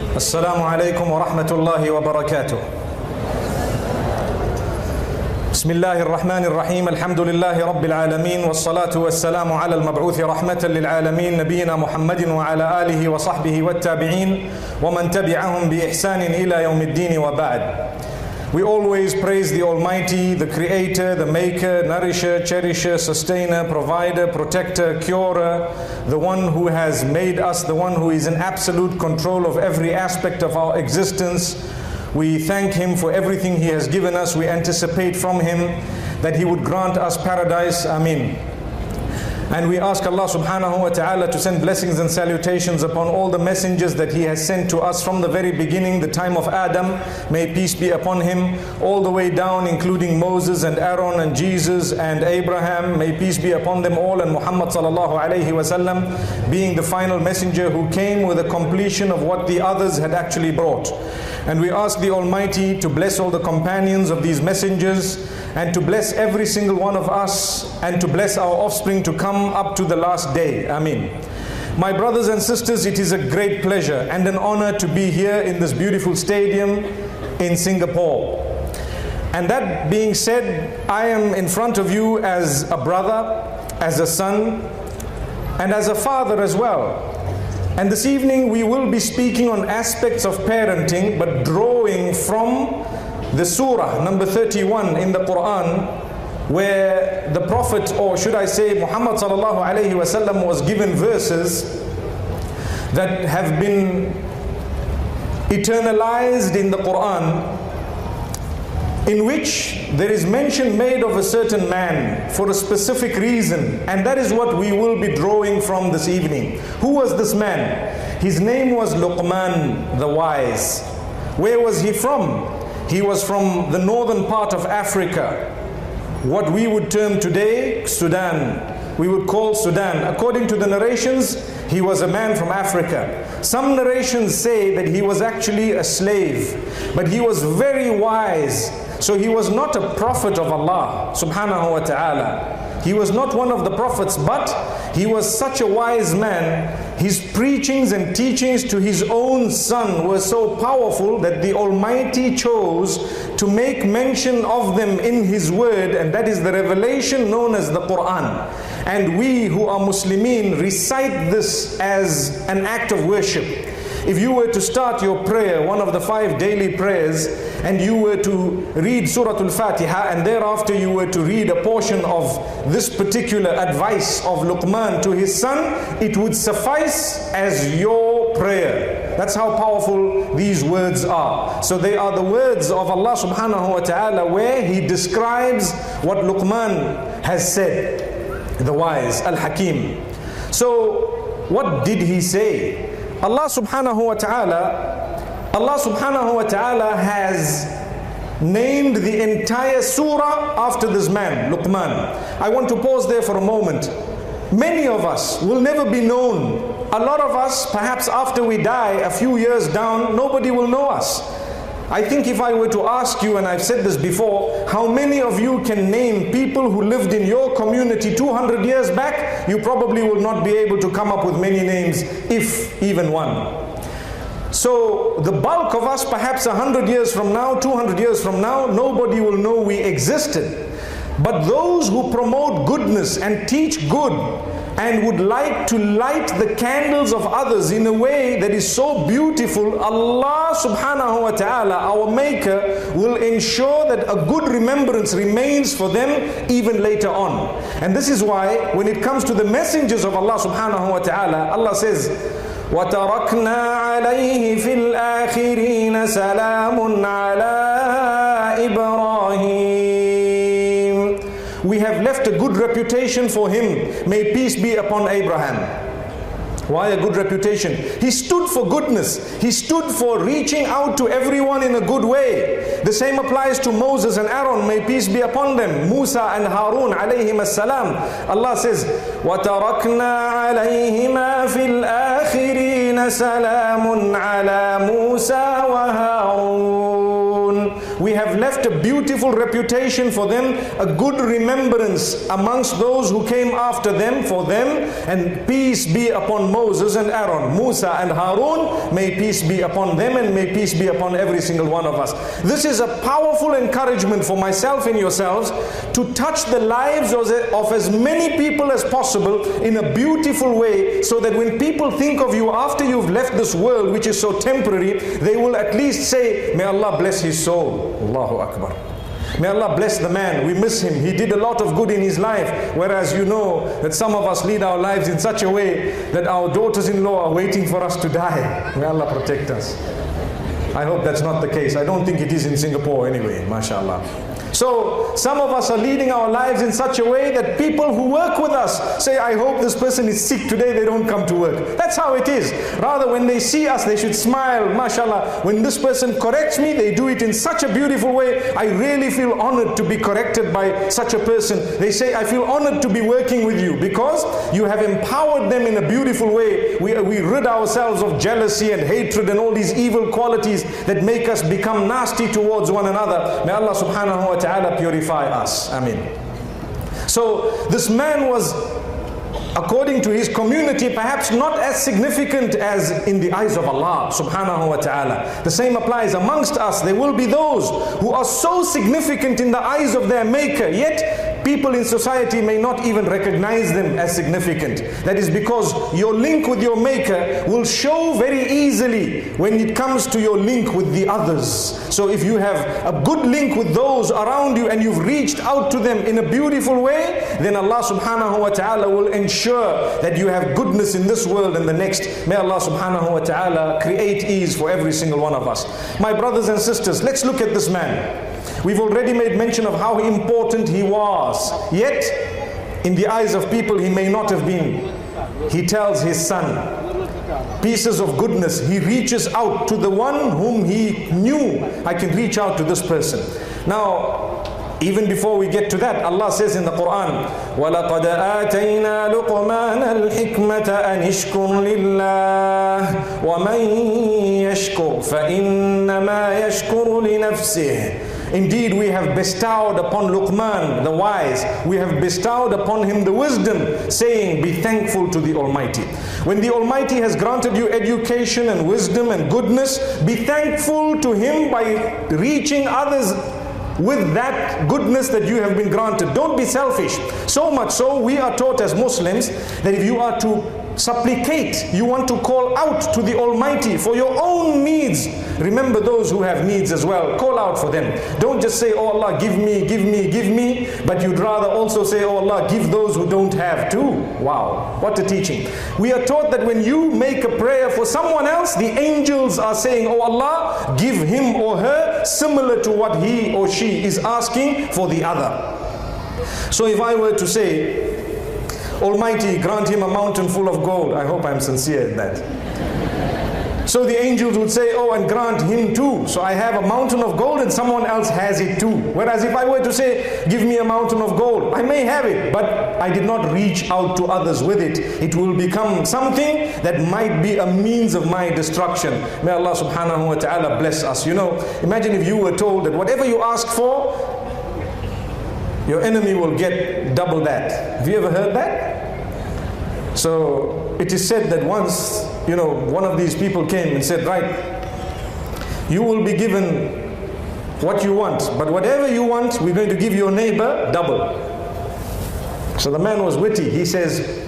السلام عليكم ورحمة الله وبركاته. بسم الله الرحمن الرحيم. الحمد لله رب العالمين والصلاة والسلام على المبعوث رحمة للعالمين نبينا محمد وعلى آله وصحبه والتابعين ومن تبعهم بإحسان إلى يوم الدين وبعد. We always praise the Almighty, the Creator, the Maker, Nourisher, Cherisher, Sustainer, Provider, Protector, Curer, the one who has made us, the one who is in absolute control of every aspect of our existence. We thank Him for everything He has given us. We anticipate from Him that He would grant us paradise. Amin. And we ask Allah subhanahu wa ta'ala to send blessings and salutations upon all the messengers that He has sent to us from the very beginning, the time of Adam. May peace be upon him, all the way down, including Moses and Aaron and Jesus and Abraham. May peace be upon them all, and Muhammad sallallahu alayhi wasallam being the final messenger who came with a completion of what the others had actually brought. And we ask the Almighty to bless all the companions of these messengers and to bless every single one of us and to bless our offspring to come up to the last day. Amin. My brothers and sisters, it is a great pleasure and an honor to be here in this beautiful stadium in Singapore. And that being said, I am in front of you as a brother, as a son, and as a father as well. And this evening we will be speaking on aspects of parenting, but drawing from the surah number 31 in the Quran, where the Prophet, or should I say Muhammad sallallahu alayhi wasallam, was given verses that have been eternalized in the Quran in which there is mention made of a certain man for a specific reason and that is what we will be drawing from this evening. Who was this man? His name was Luqman the wise. Where was he from? He was from the northern part of Africa. What we would term today Sudan. We would call Sudan. According to the narrations he was a man from Africa. Some narrations say that he was actually a slave but he was very wise so he was not a prophet of Allah subhanahu wa ta'ala. He was not one of the prophets, but he was such a wise man. His preachings and teachings to his own son were so powerful that the Almighty chose to make mention of them in His word, and that is the revelation known as the Quran. And we who are Muslimin recite this as an act of worship. If you were to start your prayer, one of the five daily prayers, and you were to read Surah Al-Fatiha and thereafter you were to read a portion of this particular advice of Luqman to his son, it would suffice as your prayer. That's how powerful these words are. So they are the words of Allah subhanahu wa ta'ala where He describes what Luqman has said, the wise, Al-Hakim. So what did he say? Allah subhanahu wa ta'ala, Allah subhanahu wa ta'ala has named the entire surah after this man, Luqman. I want to pause there for a moment. Many of us will never be known. A lot of us, perhaps after we die, a few years down, nobody will know us. I think if I were to ask you, and I've said this before, how many of you can name people who lived in your community 200 years back, you probably will not be able to come up with many names, if even one. So the bulk of us, perhaps 100 years from now, 200 years from now, nobody will know we existed. But those who promote goodness and teach good and would like to light the candles of others in a way that is so beautiful, Allah subhanahu wa ta'ala, our maker, will ensure that a good remembrance remains for them even later on. And this is why when it comes to the messengers of Allah subhanahu wa ta'ala, Allah says, وتركنا عليه في الآخرين سلام على reputation for him. May peace be upon Abraham. Why a good reputation? He stood for goodness. He stood for reaching out to everyone in a good way. The same applies to Moses and Aaron. May peace be upon them. Musa and Harun alayhim salam. Allah says, وَتَرَكْنَا عَلَيْهِمَا فِي الْآخِرِينَ سَلَامٌ عَلَى مُوسَى وَهَارُونَ We have left a beautiful reputation for them, a good remembrance amongst those who came after them for them, and peace be upon Moses and Aaron, Musa and Harun, may peace be upon them and may peace be upon every single one of us. This is a powerful encouragement for myself and yourselves to touch the lives of as many people as possible in a beautiful way so that when people think of you after you've left this world, which is so temporary, they will at least say, May Allah bless his soul. Allahu Akbar. May Allah bless the man. We miss him. He did a lot of good in his life. Whereas you know that some of us lead our lives in such a way that our daughters in law are waiting for us to die. May Allah protect us. I hope that's not the case. I don't think it is in Singapore anyway, mashallah. So some of us are leading our lives in such a way that people who work with us say, I hope this person is sick today, they don't come to work. That's how it is. Rather, when they see us, they should smile, mashallah. When this person corrects me, they do it in such a beautiful way. I really feel honored to be corrected by such a person. They say, I feel honored to be working with you because you have empowered them in a beautiful way. We, we rid ourselves of jealousy and hatred and all these evil qualities that make us become nasty towards one another. May Allah subhanahu wa ta'ala purify us. Amen. So this man was according to his community, perhaps not as significant as in the eyes of Allah subhanahu wa ta'ala. The same applies amongst us. There will be those who are so significant in the eyes of their maker, yet people in society may not even recognize them as significant. That is because your link with your maker will show very easily when it comes to your link with the others. So if you have a good link with those around you and you've reached out to them in a beautiful way, then Allah subhanahu wa ta'ala will ensure that you have goodness in this world and the next. May Allah subhanahu wa ta'ala create ease for every single one of us. My brothers and sisters, let's look at this man. We've already made mention of how important he was. Yet, in the eyes of people, he may not have been. He tells his son, pieces of goodness. He reaches out to the one whom he knew, I can reach out to this person. Now, even before we get to that, Allah says in the Quran, وَلَقَدْ آتَيْنَا لُقْمَانَ الْحِكْمَةَ أَنِ اشْكُرْ لِلَّهِ وَمَنْ يَشْكُرْ فَإِنَّمَا يَشْكُرُ لِنَفْسِهِ Indeed, we have bestowed upon Luqman, the wise, we have bestowed upon him the wisdom, saying, Be thankful to the Almighty. When the Almighty has granted you education and wisdom and goodness, be thankful to Him by reaching others with that goodness that you have been granted. Don't be selfish. So much so, we are taught as Muslims that if you are to supplicate, you want to call out to the Almighty for your own needs. Remember those who have needs as well. Call out for them. Don't just say, Oh Allah, give me, give me, give me, but you'd rather also say, Oh Allah, give those who don't have too. Wow, what a teaching. We are taught that when you make a prayer for someone else, the angels are saying, Oh Allah, give him or her similar to what he or she is asking for the other. So if I were to say, Almighty, grant him a mountain full of gold. I hope I'm sincere in that. So the angels would say, Oh, and grant him too. So I have a mountain of gold and someone else has it too. Whereas if I were to say, Give me a mountain of gold, I may have it, but I did not reach out to others with it. It will become something that might be a means of my destruction. May Allah subhanahu wa ta'ala bless us. You know, imagine if you were told that whatever you ask for, your enemy will get double that. Have you ever heard that? So it is said that once, you know, one of these people came and said, Right, you will be given what you want, but whatever you want, we're going to give your neighbor double. So the man was witty. He says,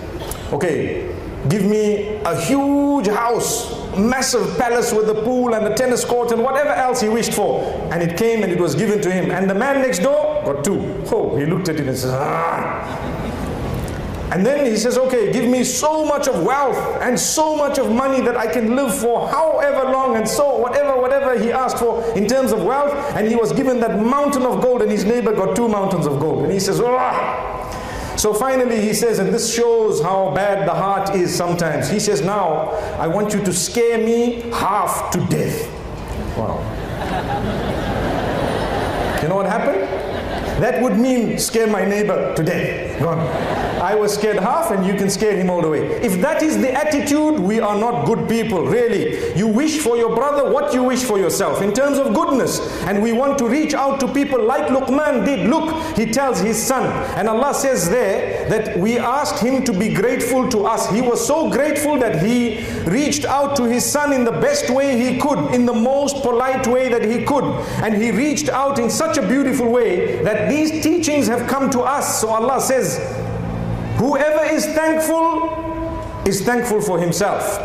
Okay, give me a huge house, massive palace with a pool and a tennis court and whatever else he wished for. And it came and it was given to him. And the man next door got two. Oh, he looked at it and says, ah. And then he says, okay, give me so much of wealth and so much of money that I can live for however long and so whatever, whatever he asked for in terms of wealth. And he was given that mountain of gold and his neighbor got two mountains of gold. And he says, ah. So finally he says, and this shows how bad the heart is sometimes. He says, now I want you to scare me half to death. Wow. You know what happened? That would mean scare my neighbor to death. Gone. I was scared half and you can scare him all the way. If that is the attitude, we are not good people, really. You wish for your brother what you wish for yourself in terms of goodness. And we want to reach out to people like Luqman did. Look, he tells his son. And Allah says there that we asked him to be grateful to us. He was so grateful that he reached out to his son in the best way he could, in the most polite way that he could. And he reached out in such a beautiful way that these teachings have come to us. So Allah says, Whoever is thankful is thankful for himself.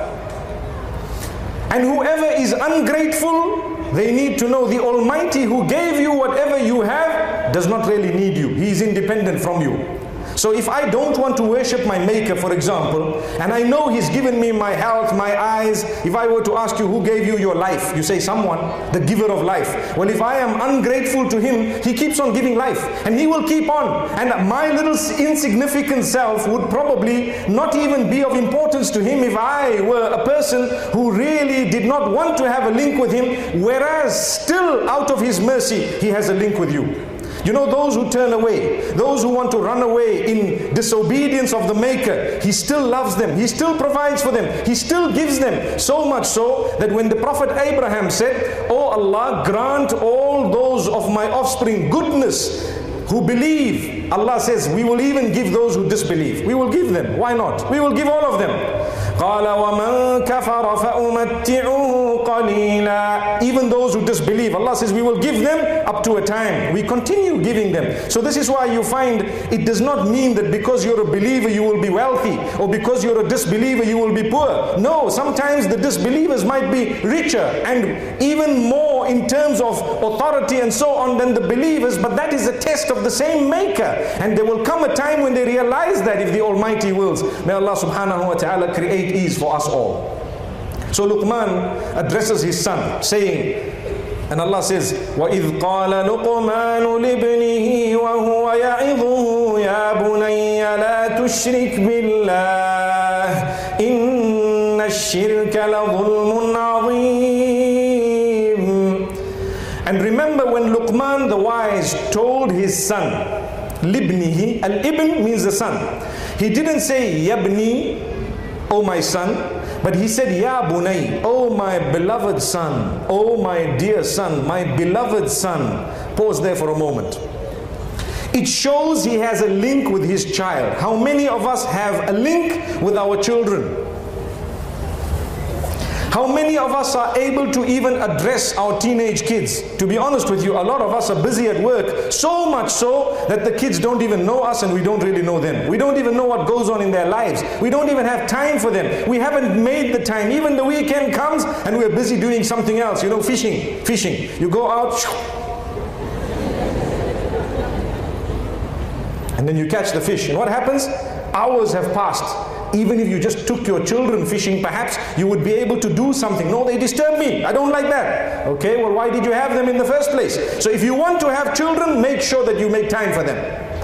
And whoever is ungrateful, they need to know the Almighty who gave you whatever you have does not really need you. He is independent from you. So if I don't want to worship my maker, for example, and I know he's given me my health, my eyes, if I were to ask you who gave you your life, you say someone, the giver of life. Well, if I am ungrateful to him, he keeps on giving life and he will keep on. And my little insignificant self would probably not even be of importance to him if I were a person who really did not want to have a link with him, whereas still out of his mercy, he has a link with you. You know, those who turn away, those who want to run away in disobedience of the Maker, He still loves them, He still provides for them, He still gives them. So much so that when the Prophet Abraham said, Oh Allah, grant all those of my offspring goodness who believe, Allah says, we will even give those who disbelieve. We will give them. Why not? We will give all of them. قال ومن كفر فأمتعه قليلا Even those who disbelieve, Allah says we will give them up to a time. We continue giving them. So this is why you find it does not mean that because you're a believer you will be wealthy or because you're a disbeliever you will be poor. No, sometimes the disbelievers might be richer and even more in terms of authority and so on than the believers, but that is a test of the same maker. And there will come a time when they realize that if the Almighty wills. May Allah subhanahu wa ta'ala create make ease for us all. So Luqman addresses his son saying, and Allah says, وَإِذْ قَالَ لُقْمَانُ لِابْنِهِ وَهُوَ يَعِظُهُ يَا بُنَيَّ لَا تُشْرِكْ بِاللَّهِ إِنَّ الشِّرْكَ لَظُلْمٌ عَظِيمٌ And remember when Luqman the wise told his son, لِبْنِهِ Al-Ibn means the son. He didn't say, يَبْنِي O my son. But he said, Ya Bunay, O my beloved son, O my dear son, my beloved son. Pause there for a moment. It shows he has a link with his child. How many of us have a link with our children? How many of us are able to even address our teenage kids? To be honest with you, a lot of us are busy at work, so much so that the kids don't even know us and we don't really know them. We don't even know what goes on in their lives. We don't even have time for them. We haven't made the time. Even the weekend comes and we're busy doing something else, you know, fishing, fishing. You go out, and then you catch the fish. And what happens? Hours have passed even if you just took your children fishing, perhaps you would be able to do something. No, they disturb me. I don't like that. Okay, well, why did you have them in the first place? So if you want to have children, make sure that you make time for them.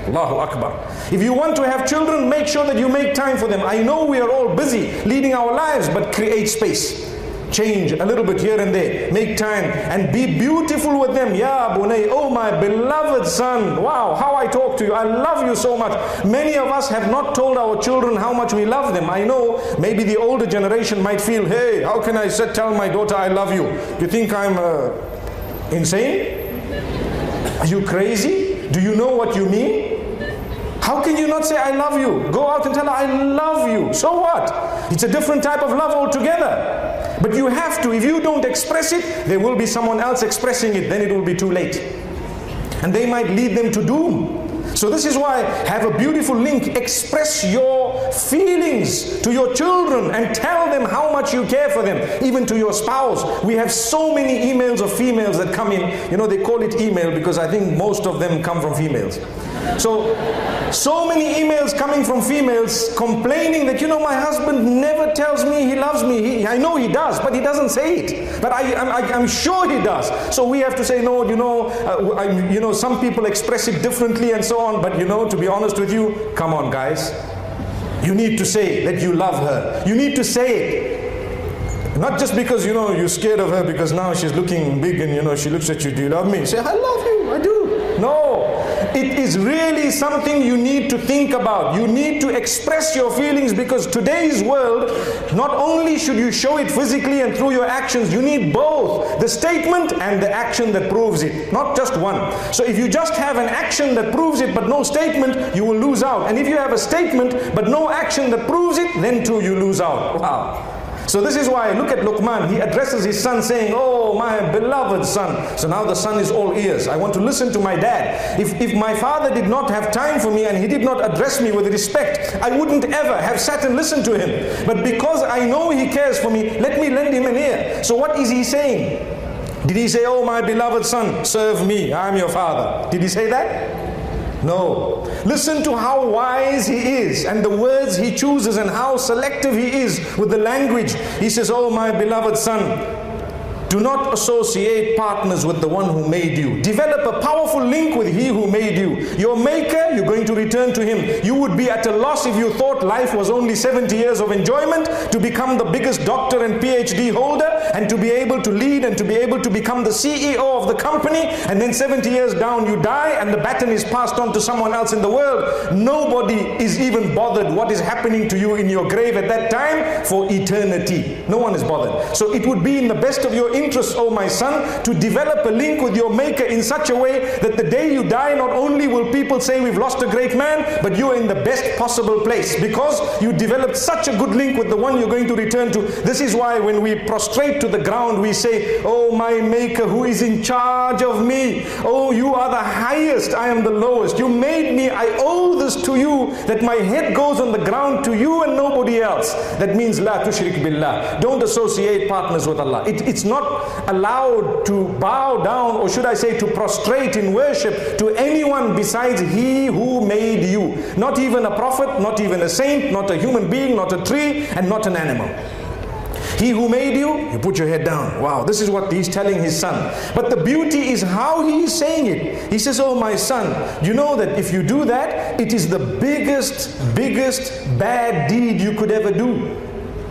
Allahu Akbar. If you want to have children, make sure that you make time for them. I know we are all busy leading our lives, but create space change a little bit here and there. Make time and be beautiful with them. Ya Bunay, oh my beloved son. Wow, how I talk to you. I love you so much. Many of us have not told our children how much we love them. I know maybe the older generation might feel, hey, how can I tell my daughter I love you? You think I'm uh, insane? Are you crazy? Do you know what you mean? How can you not say, I love you? Go out and tell her, I love you. So what? It's a different type of love altogether. But you have to, if you don't express it, there will be someone else expressing it, then it will be too late. And they might lead them to doom. So this is why have a beautiful link. Express your feelings to your children and tell them how much you care for them, even to your spouse. We have so many emails of females that come in. You know, they call it email because I think most of them come from females. So, so many emails coming from females complaining that, you know, my husband never tells me he loves me. He, I know he does, but he doesn't say it. But I, I'm, sure he does. So we have to say, no, you know, uh, I, you know, some people express it differently and so on. But, you know, to be honest with you, come on, guys. You need to say that you love her. You need to say it. Not just because, you know, you're scared of her because now she's looking big and, you know, she looks at you, do you love me? Say, I love you, I do. No. It is really something you need to think about. You need to express your feelings because today's world, not only should you show it physically and through your actions, you need both the statement and the action that proves it, not just one. So if you just have an action that proves it but no statement, you will lose out. And if you have a statement but no action that proves it, then too you lose out. Wow. So this is why, look at Luqman, he addresses his son saying, Oh, my beloved son. So now the son is all ears. I want to listen to my dad. If, if my father did not have time for me and he did not address me with respect, I wouldn't ever have sat and listened to him. But because I know he cares for me, let me lend him an ear. So what is he saying? Did he say, Oh, my beloved son, serve me, I am your father? Did he say that? No. Listen to how wise he is and the words he chooses and how selective he is with the language. He says, Oh, my beloved son, do not associate partners with the one who made you. Develop a powerful link with he who made you. Your maker, you're going to return to him. You would be at a loss if you thought life was only 70 years of enjoyment to become the biggest doctor and PhD holder and to be able to lead and to be able to become the CEO of the company and then 70 years down you die and the baton is passed on to someone else in the world. Nobody is even bothered what is happening to you in your grave at that time for eternity. No one is bothered. So it would be in the best of your interest interest, O oh my son, to develop a link with your maker in such a way that the day you die, not only will people say we've lost a great man, but you're in the best possible place because you developed such a good link with the one you're going to return to. This is why when we prostrate to the ground, we say, Oh my maker who is in charge of me. Oh, you are the highest, I am the lowest. You made me, I owe this to you that my head goes on the ground to you and nobody else. That means la tushrik billah. Don't associate partners with Allah. It, it's not allowed to bow down, or should I say, to prostrate in worship to anyone besides He who made you. Not even a prophet, not even a saint, not a human being, not a tree, and not an animal. He who made you, you put your head down. Wow, this is what he's telling his son. But the beauty is how he is saying it. He says, Oh, my son, you know that if you do that, it is the biggest, biggest bad deed you could ever do.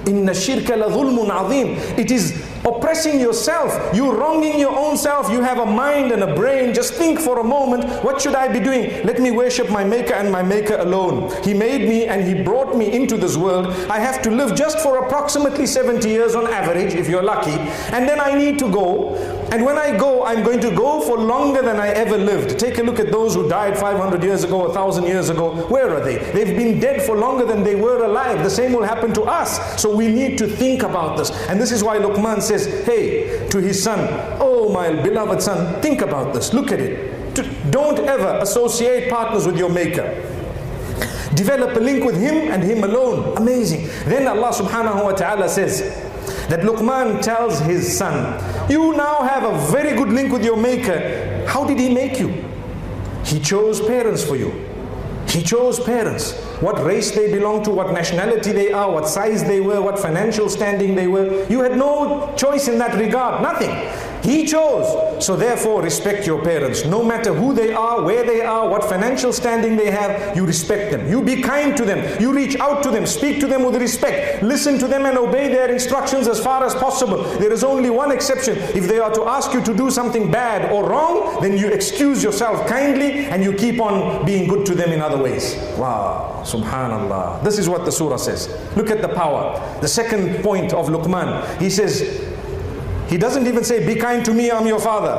Inna shirka la zulmun. It is oppressing yourself. You're wronging your own self. You have a mind and a brain. Just think for a moment, what should I be doing? Let me worship my maker and my maker alone. He made me and he brought me into this world. I have to live just for approximately 70 years on average, if you're lucky. And then I need to go. And when I go, I'm going to go for longer than I ever lived. Take a look at those who died 500 years ago, 1,000 years ago. Where are they? They've been dead for longer than they were alive. The same will happen to us. So we need to think about this. And this is why Luqman says, says, hey, to his son, oh my beloved son, think about this, look at it. Don't ever associate partners with your maker. Develop a link with him and him alone. Amazing. Then Allah subhanahu wa ta'ala says that Luqman tells his son, You now have a very good link with your maker. How did he make you? He chose parents for you. He chose parents what race they belong to, what nationality they are, what size they were, what financial standing they were. You had no choice in that regard, nothing. He chose. So therefore respect your parents. No matter who they are, where they are, what financial standing they have, you respect them. You be kind to them. You reach out to them. Speak to them with respect. Listen to them and obey their instructions as far as possible. There is only one exception. If they are to ask you to do something bad or wrong, then you excuse yourself kindly and you keep on being good to them in other ways. Wow. Subhanallah. This is what the surah says. Look at the power. The second point of Luqman. He says, he doesn't even say, Be kind to me, I'm your father.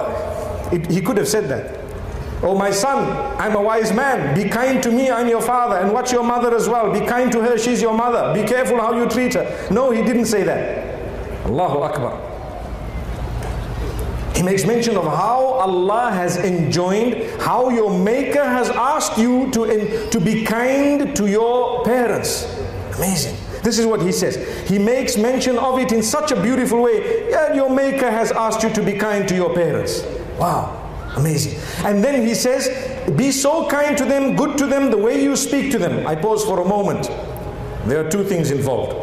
It, he could have said that. Oh, my son, I'm a wise man. Be kind to me, I'm your father. And watch your mother as well. Be kind to her, she's your mother. Be careful how you treat her. No, he didn't say that. Allahu Akbar. He makes mention of how Allah has enjoined, how your Maker has asked you to, to be kind to your parents. Amazing. This is what he says. He makes mention of it in such a beautiful way. Yeah, your maker has asked you to be kind to your parents. Wow, amazing. And then he says, be so kind to them, good to them, the way you speak to them. I pause for a moment. There are two things involved.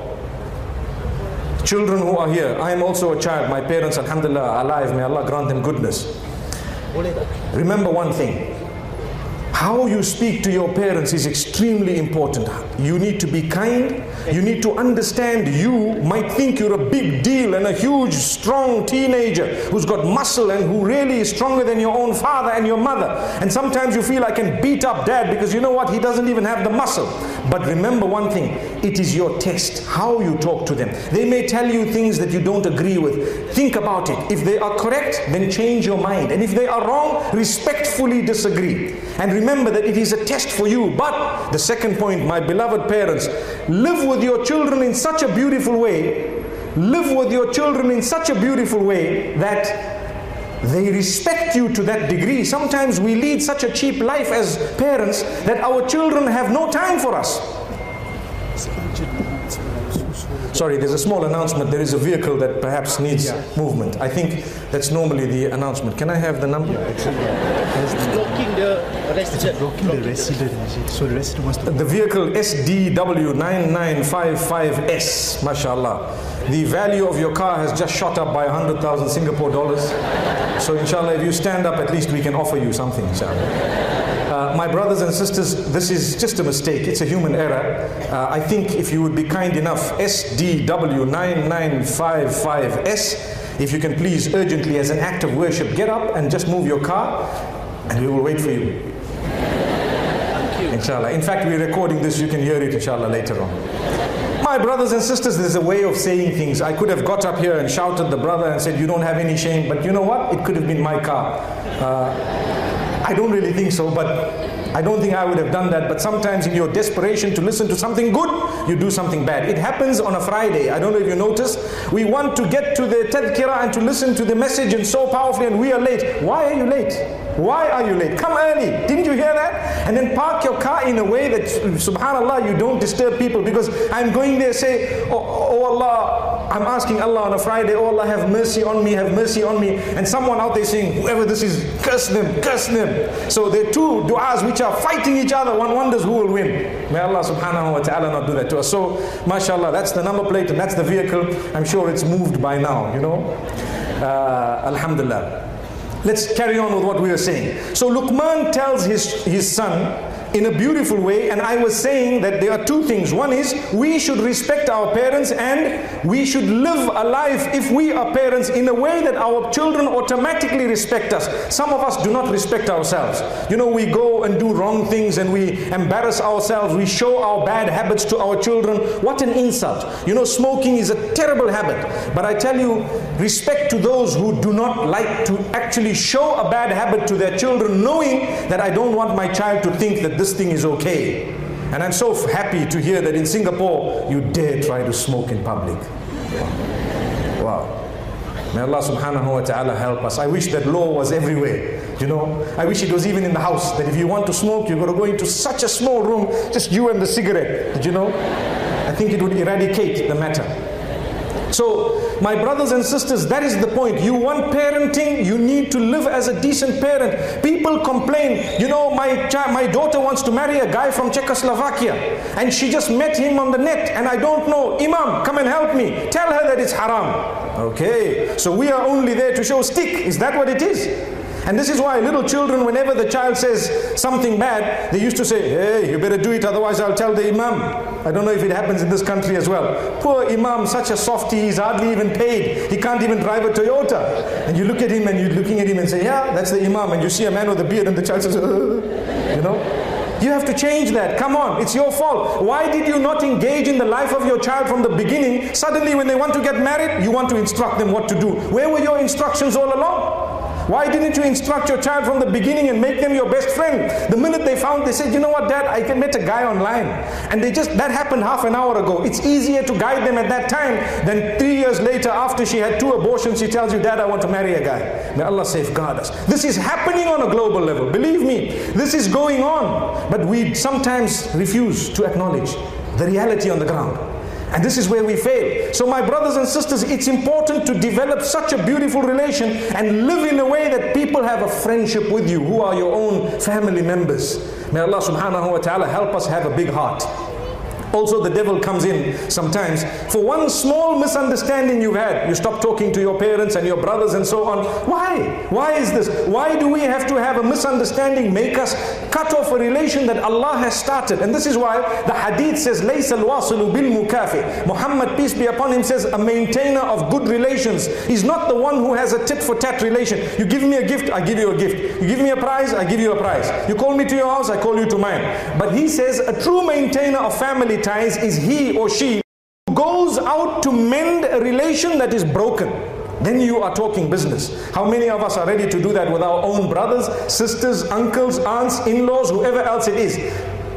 Children who are here, I am also a child. My parents, alhamdulillah, are alive. May Allah grant them goodness. Remember one thing. How you speak to your parents is extremely important. You need to be kind. You need to understand you might think you're a big deal and a huge, strong teenager who's got muscle and who really is stronger than your own father and your mother. And sometimes you feel I can beat up dad because you know what? He doesn't even have the muscle. But remember one thing it is your test, how you talk to them. They may tell you things that you don't agree with. Think about it. If they are correct, then change your mind. And if they are wrong, respectfully disagree. And remember that it is a test for you. But the second point, my beloved parents, live with your children in such a beautiful way. Live with your children in such a beautiful way that they respect you to that degree. Sometimes we lead such a cheap life as parents that our children have no time for us. Sorry, there's a small announcement. There is a vehicle that perhaps needs yeah. movement. I think that's normally the announcement. Can I have the number? Yeah, it's, blocking the resident. blocking the resident. So the resident wants to. The vehicle SDW9955S. MashaAllah. The value of your car has just shot up by 100,000 Singapore dollars. So inshallah, if you stand up, at least we can offer you something, inshallah. Uh, my brothers and sisters, this is just a mistake. It's a human error. Uh, I think if you would be kind enough, SDW9955S, if you can please urgently, as an act of worship, get up and just move your car, and we will wait for you. Inshallah. In fact, we're recording this. You can hear it, inshallah, later on. My brothers and sisters, there's a way of saying things. I could have got up here and shouted the brother and said, You don't have any shame. But you know what? It could have been my car. Uh, I don't really think so, but I don't think I would have done that. But sometimes in your desperation to listen to something good, you do something bad. It happens on a Friday. I don't know if you notice. We want to get to the tadhkirah and to listen to the message and so powerfully and we are late. Why are you late? Why are you late? Come early. Didn't you hear that? And then park your car in a way that, subhanAllah, you don't disturb people. Because I'm going there, say, oh, oh Allah, I'm asking Allah on a Friday, oh Allah, have mercy on me, have mercy on me. And someone out there saying, whoever this is, curse them, curse them. So there are two du'as which are fighting each other. One wonders who will win. May Allah subhanahu wa ta'ala not do that to us. So, mashallah, that's the number plate and that's the vehicle. I'm sure it's moved by now, you know. Uh, Alhamdulillah. Let's carry on with what we were saying. So Luqman tells his, his son, in a beautiful way. And I was saying that there are two things. One is we should respect our parents and we should live a life if we are parents in a way that our children automatically respect us. Some of us do not respect ourselves. You know, we go and do wrong things and we embarrass ourselves. We show our bad habits to our children. What an insult. You know, smoking is a terrible habit. But I tell you, respect to those who do not like to actually show a bad habit to their children, knowing that I don't want my child to think that this thing is okay. And I'm so happy to hear that in Singapore, you dare try to smoke in public. Wow. May Allah subhanahu wa ta'ala help us. I wish that law was everywhere. You know, I wish it was even in the house that if you want to smoke, you've got to go into such a small room, just you and the cigarette. Did you know? I think it would eradicate the matter. So, my brothers and sisters, that is the point. You want parenting, you need to live as a decent parent. People complain, you know, my, my daughter wants to marry a guy from Czechoslovakia and she just met him on the net and I don't know. Imam, come and help me. Tell her that it's haram. Okay, so we are only there to show stick. Is that what it is? And this is why little children, whenever the child says something bad, they used to say, hey, you better do it, otherwise I'll tell the Imam. I don't know if it happens in this country as well. Poor Imam, such a softy, he's hardly even paid. He can't even drive a Toyota. And you look at him and you're looking at him and say, yeah, that's the Imam. And you see a man with a beard and the child says, you know. You have to change that. Come on, it's your fault. Why did you not engage in the life of your child from the beginning? Suddenly, when they want to get married, you want to instruct them what to do. Where were your instructions all along? Why didn't you instruct your child from the beginning and make them your best friend? The minute they found, they said, you know what, dad, I can met a guy online. And they just, that happened half an hour ago. It's easier to guide them at that time than three years later after she had two abortions, she tells you, dad, I want to marry a guy. May Allah safeguard us. This is happening on a global level. Believe me, this is going on. But we sometimes refuse to acknowledge the reality on the ground. And this is where we fail. So my brothers and sisters, it's important to develop such a beautiful relation and live in a way that people have a friendship with you who are your own family members. May Allah subhanahu wa ta'ala help us have a big heart. Also, the devil comes in sometimes. For one small misunderstanding you've had, you stop talking to your parents and your brothers and so on. Why? Why is this? Why do we have to have a misunderstanding make us cut off a relation that Allah has started? And this is why the hadith says, لَيْسَ الْوَاصِلُ بِالْمُكَافِئ Muhammad, peace be upon him, says, a maintainer of good relations is not the one who has a tit for tat relation. You give me a gift, I give you a gift. You give me a prize, I give you a prize. You call me to your house, I call you to mine. But he says, a true maintainer of family ties is he or she who goes out to mend a relation that is broken. Then you are talking business. How many of us are ready to do that with our own brothers, sisters, uncles, aunts, in laws, whoever else it is?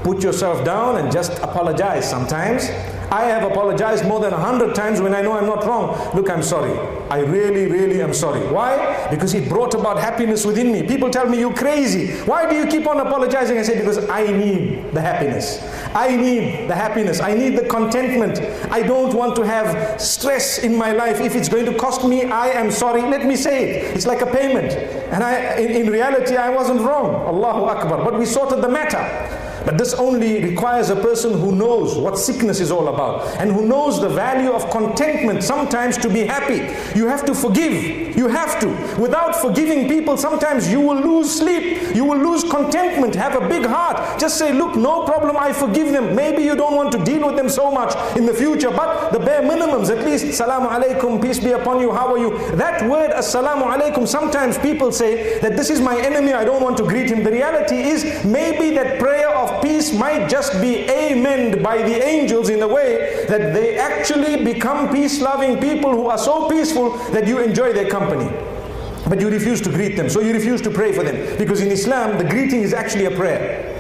Put yourself down and just apologize sometimes I have apologized more than a hundred times when I know I'm not wrong. Look, I'm sorry. I really, really am sorry. Why? Because it brought about happiness within me. People tell me, you're crazy. Why do you keep on apologizing? I say, because I need the happiness. I need the happiness. I need the contentment. I don't want to have stress in my life. If it's going to cost me, I am sorry. Let me say it. It's like a payment. And I, in, in reality, I wasn't wrong. Allahu Akbar. But we sorted the matter. But this only requires a person who knows what sickness is all about and who knows the value of contentment sometimes to be happy. You have to forgive. You have to. Without forgiving people, sometimes you will lose sleep. You will lose contentment. Have a big heart. Just say, look, no problem, I forgive them. Maybe you don't want to deal with them so much in the future, but the bare minimums, at least, salamu alaikum, peace be upon you, how are you? That word, assalamu alaikum, sometimes people say that this is my enemy, I don't want to greet him. The reality is maybe that prayer of peace might just be amen by the angels in a way that they actually become peace loving people who are so peaceful that you enjoy their company. But you refuse to greet them, so you refuse to pray for them. Because in Islam, the greeting is actually a prayer.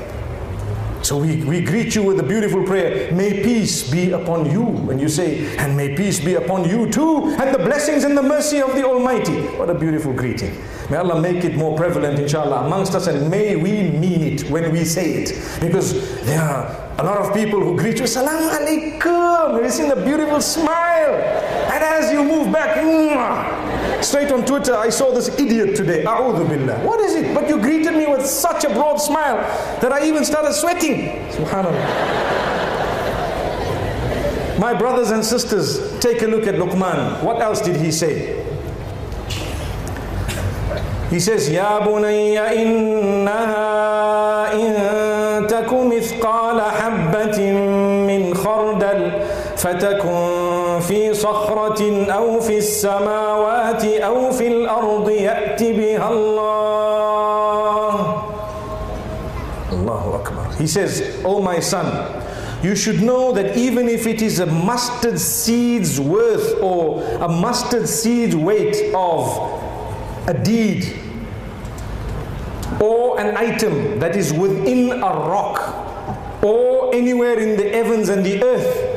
So we, we greet you with a beautiful prayer. May peace be upon you. When you say, and may peace be upon you too, and the blessings and the mercy of the Almighty. What a beautiful greeting. May Allah make it more prevalent, inshallah, amongst us, and may we mean it when we say it. Because there are a lot of people who greet you, Salam alaikum. Have You've seen the beautiful smile. And as you move back, Straight on Twitter, I saw this idiot today. A'udhu billah. What is it? But you greeted me with such a broad smile that I even started sweating. Subhanallah. My brothers and sisters, take a look at Luqman. What else did he say? He says, Ya bunayya innaha in takum ithqala habbatin min khardal fatakun في صخرة أو في السماوات أو في الأرض يأت بها الله الله أكبر He says, Oh my son, you should know that even if it is a mustard seed's worth or a mustard seed's weight of a deed or an item that is within a rock or anywhere in the heavens and the earth,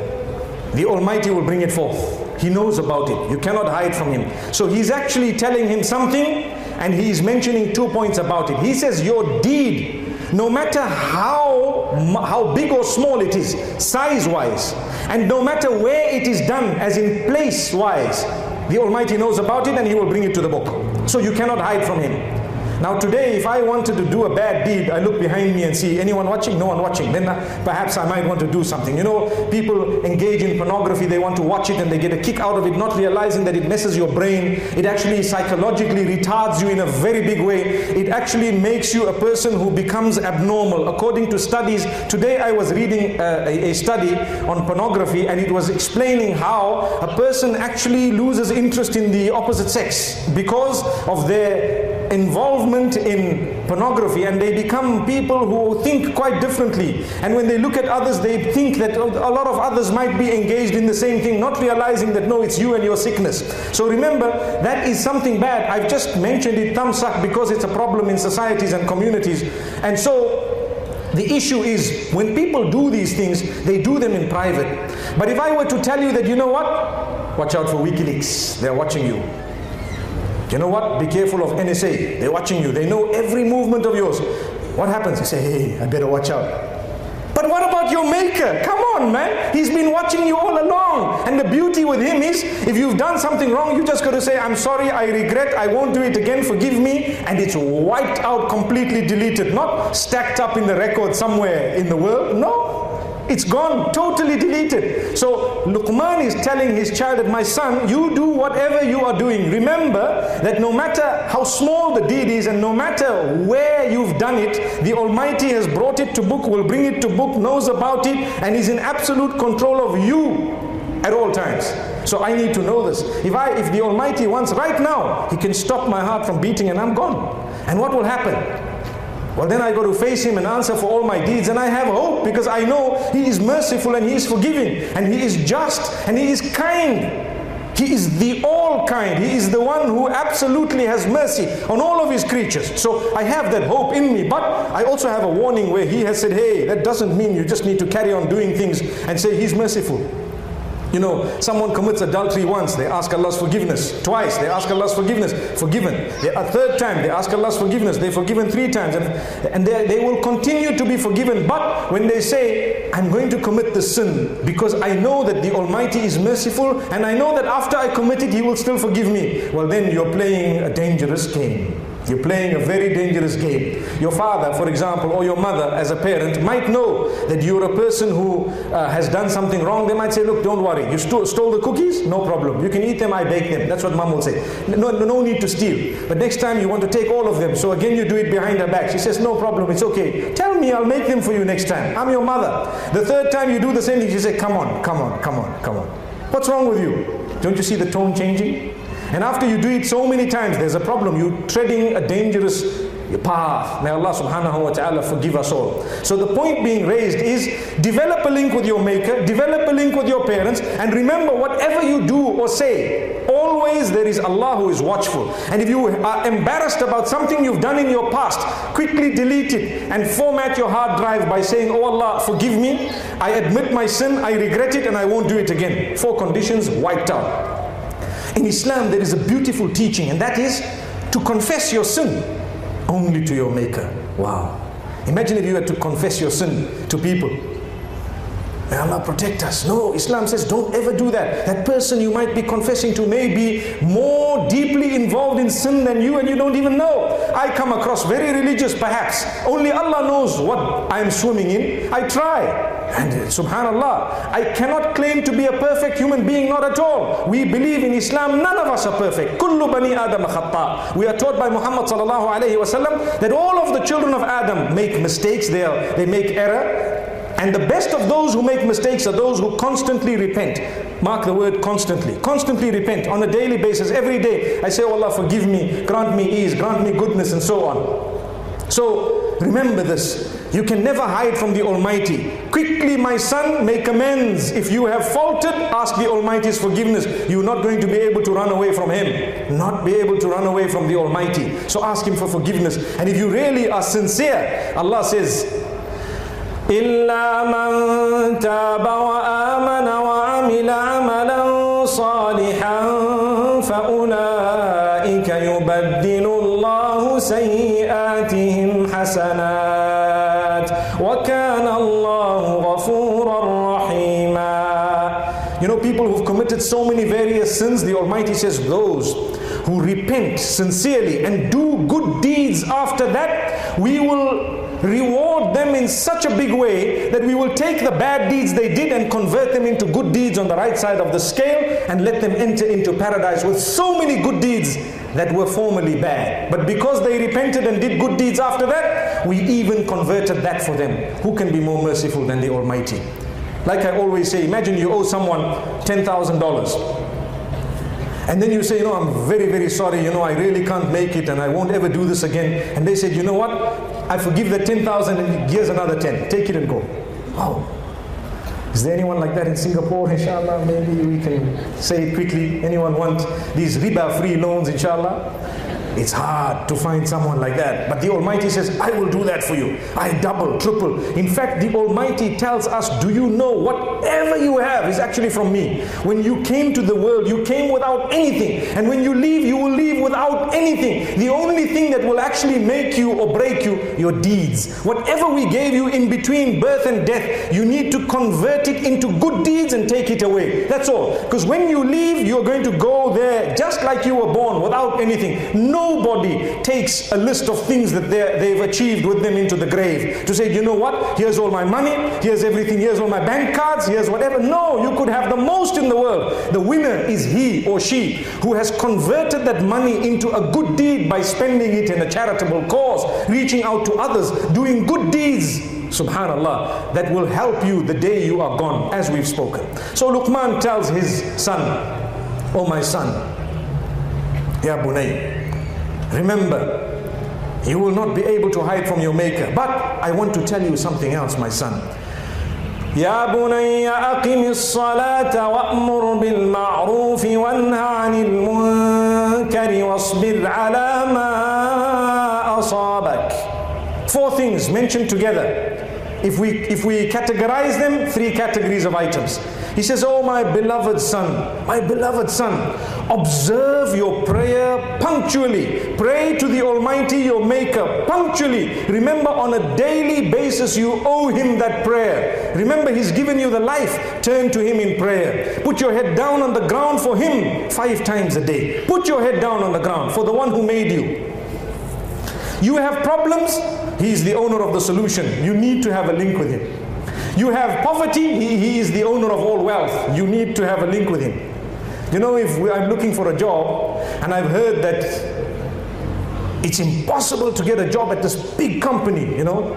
the Almighty will bring it forth. He knows about it. You cannot hide from Him. So He's actually telling him something and He's mentioning two points about it. He says, Your deed, no matter how, how big or small it is, size wise, and no matter where it is done, as in place wise, the Almighty knows about it and He will bring it to the book. So you cannot hide from Him. Now today, if I wanted to do a bad deed, I look behind me and see anyone watching? No one watching. Then uh, perhaps I might want to do something. You know, people engage in pornography, they want to watch it and they get a kick out of it, not realizing that it messes your brain. It actually psychologically retards you in a very big way. It actually makes you a person who becomes abnormal. According to studies, today I was reading uh, a, a study on pornography and it was explaining how a person actually loses interest in the opposite sex because of their involvement in pornography and they become people who think quite differently. And when they look at others, they think that a lot of others might be engaged in the same thing, not realizing that no, it's you and your sickness. So remember, that is something bad. I've just mentioned it, tamsak, because it's a problem in societies and communities. And so the issue is when people do these things, they do them in private. But if I were to tell you that, you know what? Watch out for WikiLeaks, they're watching you. You know what? Be careful of NSA. They're watching you. They know every movement of yours. What happens? You say, hey, I better watch out. But what about your maker? Come on, man. He's been watching you all along. And the beauty with him is, if you've done something wrong, you just got to say, I'm sorry, I regret, I won't do it again, forgive me. And it's wiped out, completely deleted. Not stacked up in the record somewhere in the world. No. It's gone, totally deleted. So Luqman is telling his child that my son, you do whatever you are doing. Remember that no matter how small the deed is and no matter where you've done it, the Almighty has brought it to book, will bring it to book, knows about it, and is in absolute control of you at all times. So I need to know this. If I if the Almighty wants right now, He can stop my heart from beating and I'm gone. And what will happen? Well, then I go to face Him and answer for all my deeds, and I have hope because I know He is merciful and He is forgiving, and He is just and He is kind. He is the all kind. He is the one who absolutely has mercy on all of his creatures. So I have that hope in me. But I also have a warning where he has said, hey, that doesn't mean you just need to carry on doing things and say he's merciful. You know, someone commits adultery once, they ask Allah's forgiveness. Twice, they ask Allah's forgiveness, forgiven. A third time, they ask Allah's forgiveness, they're forgiven three times. And, and they, they will continue to be forgiven. But when they say, I'm going to commit the sin because I know that the Almighty is merciful and I know that after I commit it, He will still forgive me. Well, then you're playing a dangerous game. You're playing a very dangerous game. Your father, for example, or your mother as a parent might know that you're a person who uh, has done something wrong. They might say, look, don't worry. You st stole the cookies? No problem. You can eat them, I bake them. That's what mom will say. No, no, no need to steal. But next time you want to take all of them. So again, you do it behind her back. She says, no problem. It's okay. Tell me, I'll make them for you next time. I'm your mother. The third time you do the same thing, she says, come on, come on, come on, come on. What's wrong with you? Don't you see the tone changing? And after you do it so many times, there's a problem. You're treading a dangerous path. May Allah subhanahu wa ta'ala forgive us all. So the point being raised is develop a link with your maker, develop a link with your parents, and remember whatever you do or say, always there is Allah who is watchful. And if you are embarrassed about something you've done in your past, quickly delete it and format your hard drive by saying, Oh Allah, forgive me. I admit my sin, I regret it, and I won't do it again. Four conditions wiped out. In Islam, there is a beautiful teaching, and that is to confess your sin only to your Maker. Wow. Imagine if you had to confess your sin to people. May Allah protect us. No, Islam says don't ever do that. That person you might be confessing to may be more deeply involved in sin than you and you don't even know. I come across very religious perhaps. Only Allah knows what I'm swimming in. I try. And uh, subhanallah, I cannot claim to be a perfect human being, not at all. We believe in Islam, none of us are perfect. Kullu bani Adam khatta. We are taught by Muhammad sallallahu alayhi wasallam that all of the children of Adam make mistakes, they, are, they make error, and the best of those who make mistakes are those who constantly repent. Mark the word constantly. Constantly repent on a daily basis, every day. I say, oh Allah, forgive me, grant me ease, grant me goodness, and so on. So remember this. You can never hide from the Almighty. Quickly, my son, make amends. If you have faulted, ask the Almighty's forgiveness. You're not going to be able to run away from Him. Not be able to run away from the Almighty. So ask Him for forgiveness. And if you really are sincere, Allah says, إلا من تاب وآمن وعمل عملا صالحا فأولئك يبدل الله سيئاتهم حسنات وكان الله غفورا رحيما You know people who've committed so many various sins the Almighty says those who repent sincerely and do good deeds after that we will reward them in such a big way that we will take the bad deeds they did and convert them into good deeds on the right side of the scale and let them enter into paradise with so many good deeds that were formerly bad. But because they repented and did good deeds after that, we even converted that for them. Who can be more merciful than the Almighty? Like I always say, imagine you owe someone $10,000. And then you say, you know, I'm very, very sorry, you know, I really can't make it and I won't ever do this again. And they said, you know what? I forgive the 10,000 and here's another 10. Take it and go. Wow. Is there anyone like that in Singapore, inshallah? Maybe we can say it quickly. Anyone want these riba free loans, inshallah? It's hard to find someone like that. But the Almighty says, I will do that for you. I double, triple. In fact, the Almighty tells us, Do you know whatever you have is actually from me? When you came to the world, you came without anything. And when you leave, you will leave without anything. The only thing that will actually make you or break you, your deeds. Whatever we gave you in between birth and death, you need to convert it into good deeds and take it away. That's all. Because when you leave, you're going to go there just like you were born without anything. No Nobody takes a list of things that they've achieved with them into the grave to say, you know what, here's all my money, here's everything, here's all my bank cards, here's whatever. No, you could have the most in the world. The winner is he or she who has converted that money into a good deed by spending it in a charitable cause, reaching out to others, doing good deeds subhanallah that will help you the day you are gone as we've spoken. So Luqman tells his son oh my son ya bunay remember you will not be able to hide from your maker but I want to tell you something else my son يا بني أقم الصلاة وأمر بالمعروف وانهى عن المنكر واصبر على ما أصابك Four things mentioned together. If we, if we categorize them, three categories of items. He says, Oh, my beloved son, my beloved son, observe your prayer punctually. Pray to the Almighty, your Maker, punctually. Remember, on a daily basis, you owe Him that prayer. Remember, He's given you the life. Turn to Him in prayer. Put your head down on the ground for Him five times a day. Put your head down on the ground for the one who made you. You have problems, He is the owner of the solution. You need to have a link with Him. You have poverty, he, he is the owner of all wealth. You need to have a link with Him. You know, if we, I'm looking for a job and I've heard that it's impossible to get a job at this big company, you know,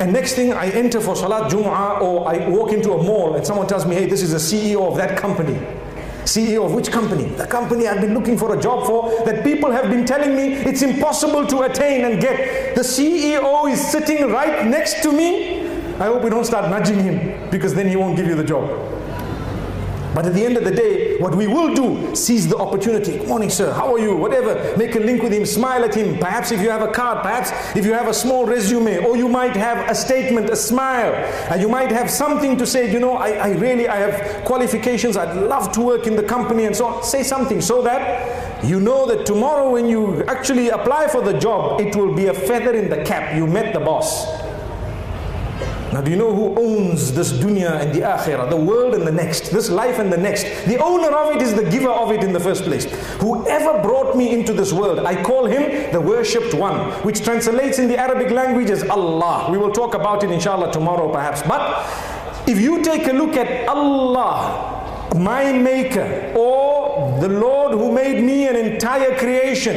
and next thing I enter for Salat Jum'ah or I walk into a mall and someone tells me, hey, this is the CEO of that company. CEO of which company? The company I've been looking for a job for that people have been telling me it's impossible to attain and get. The CEO is sitting right next to me. I hope we don't start nudging him because then he won't give you the job. But at the end of the day, what we will do, seize the opportunity. Good morning, sir. How are you? Whatever. Make a link with him. Smile at him. Perhaps if you have a card, perhaps if you have a small resume, or you might have a statement, a smile, and you might have something to say. You know, I, I really, I have qualifications. I'd love to work in the company and so on. Say something so that you know that tomorrow when you actually apply for the job, it will be a feather in the cap. You met the boss. Now, do you know who owns this dunya and the akhirah, the world and the next, this life and the next? The owner of it is the giver of it in the first place. Whoever brought me into this world, I call him the worshipped one, which translates in the Arabic language as Allah. We will talk about it inshallah tomorrow perhaps. But if you take a look at Allah, my maker, or the Lord who made me an entire creation,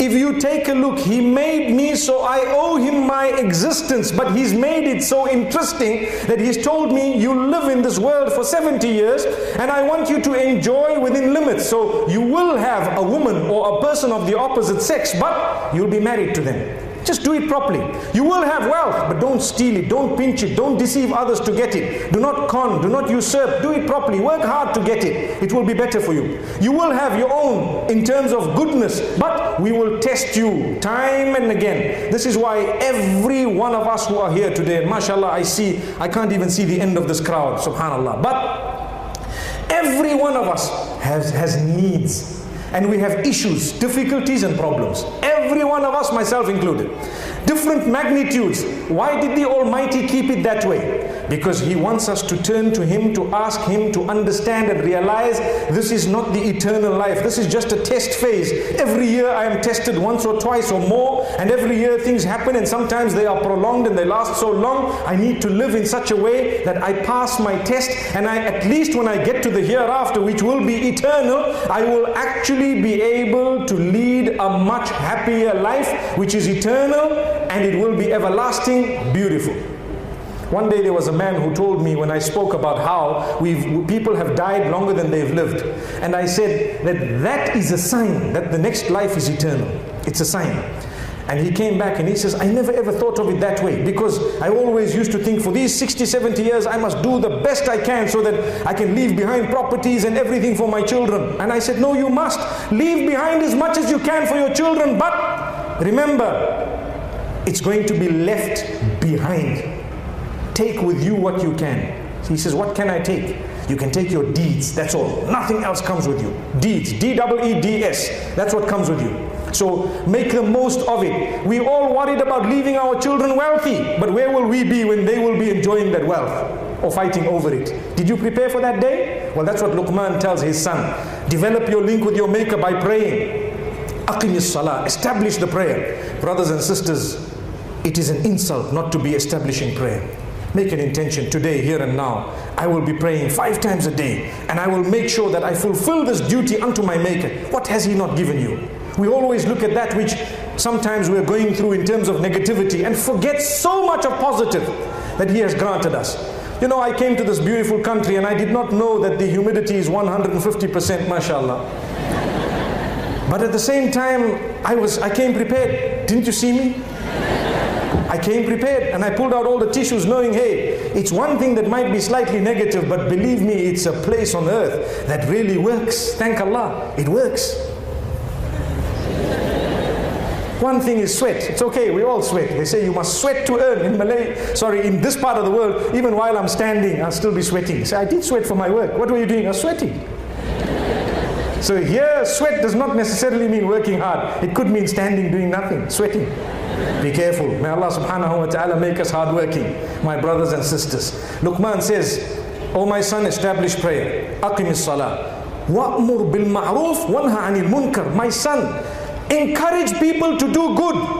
if you take a look, He made me so I owe Him my existence, but He's made it so interesting that He's told me, You live in this world for 70 years, and I want you to enjoy within limits. So you will have a woman or a person of the opposite sex, but you'll be married to them. Just do it properly. You will have wealth, but don't steal it, don't pinch it, don't deceive others to get it. Do not con, do not usurp. Do it properly. Work hard to get it. It will be better for you. You will have your own in terms of goodness, but we will test you time and again. This is why every one of us who are here today, mashallah, I see, I can't even see the end of this crowd, subhanallah. But every one of us has, has needs and we have issues, difficulties and problems. Every one of us, myself included. Different magnitudes. Why did the Almighty keep it that way? Because He wants us to turn to Him, to ask Him, to understand and realize this is not the eternal life. This is just a test phase. Every year I am tested once or twice or more, and every year things happen, and sometimes they are prolonged and they last so long. I need to live in such a way that I pass my test, and I at least when I get to the hereafter, which will be eternal, I will actually be able to lead a much happier life, which is eternal and it will be everlasting, beautiful. One day there was a man who told me when I spoke about how we've, people have died longer than they've lived. And I said that that is a sign that the next life is eternal. It's a sign. And he came back and he says, I never ever thought of it that way because I always used to think for these 60, 70 years, I must do the best I can so that I can leave behind properties and everything for my children. And I said, No, you must leave behind as much as you can for your children, but remember, it's going to be left behind. Take with you what you can. He says, What can I take? You can take your deeds, that's all. Nothing else comes with you. Deeds, D W E D S, that's what comes with you. So make the most of it. We all worried about leaving our children wealthy, but where will we be when they will be enjoying that wealth or fighting over it? Did you prepare for that day? Well, that's what Luqman tells his son. Develop your link with your maker by praying. Aqim salah, establish the prayer. Brothers and sisters, it is an insult not to be establishing prayer. Make an intention today, here and now. I will be praying five times a day and I will make sure that I fulfill this duty unto my Maker. What has He not given you? We always look at that which sometimes we're going through in terms of negativity and forget so much of positive that He has granted us. You know, I came to this beautiful country and I did not know that the humidity is 150%, mashallah. But at the same time, I was I came prepared. Didn't you see me? I came prepared and I pulled out all the tissues knowing, hey, it's one thing that might be slightly negative, but believe me, it's a place on earth that really works. Thank Allah, it works. One thing is sweat. It's okay, we all sweat. They say you must sweat to earn. In Malay, sorry, in this part of the world, even while I'm standing, I'll still be sweating. Say, I did sweat for my work. What were you doing? I was sweating. So here, sweat does not necessarily mean working hard. It could mean standing, doing nothing, sweating. Be careful. May Allah subhanahu wa ta'ala make us hardworking, my brothers and sisters. Luqman says, O my son, establish prayer. Aqim salah. Wa'mur bil ma'ruf wanha anil munkar. My son, encourage people to do good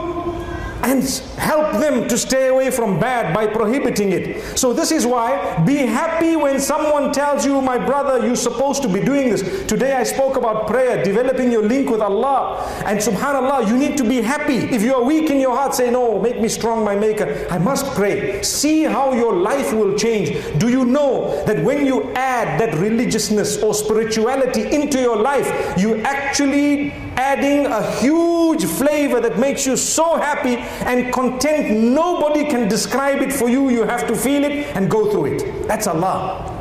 and help them to stay away from bad by prohibiting it. So this is why be happy when someone tells you, my brother, you're supposed to be doing this. Today I spoke about prayer, developing your link with Allah. And subhanAllah, you need to be happy. If you are weak in your heart, say, no, make me strong, my maker. I must pray. See how your life will change. Do you know that when you add that religiousness or spirituality into your life, you actually adding a huge flavor that makes you so happy and content. Nobody can describe it for you. You have to feel it and go through it. That's Allah.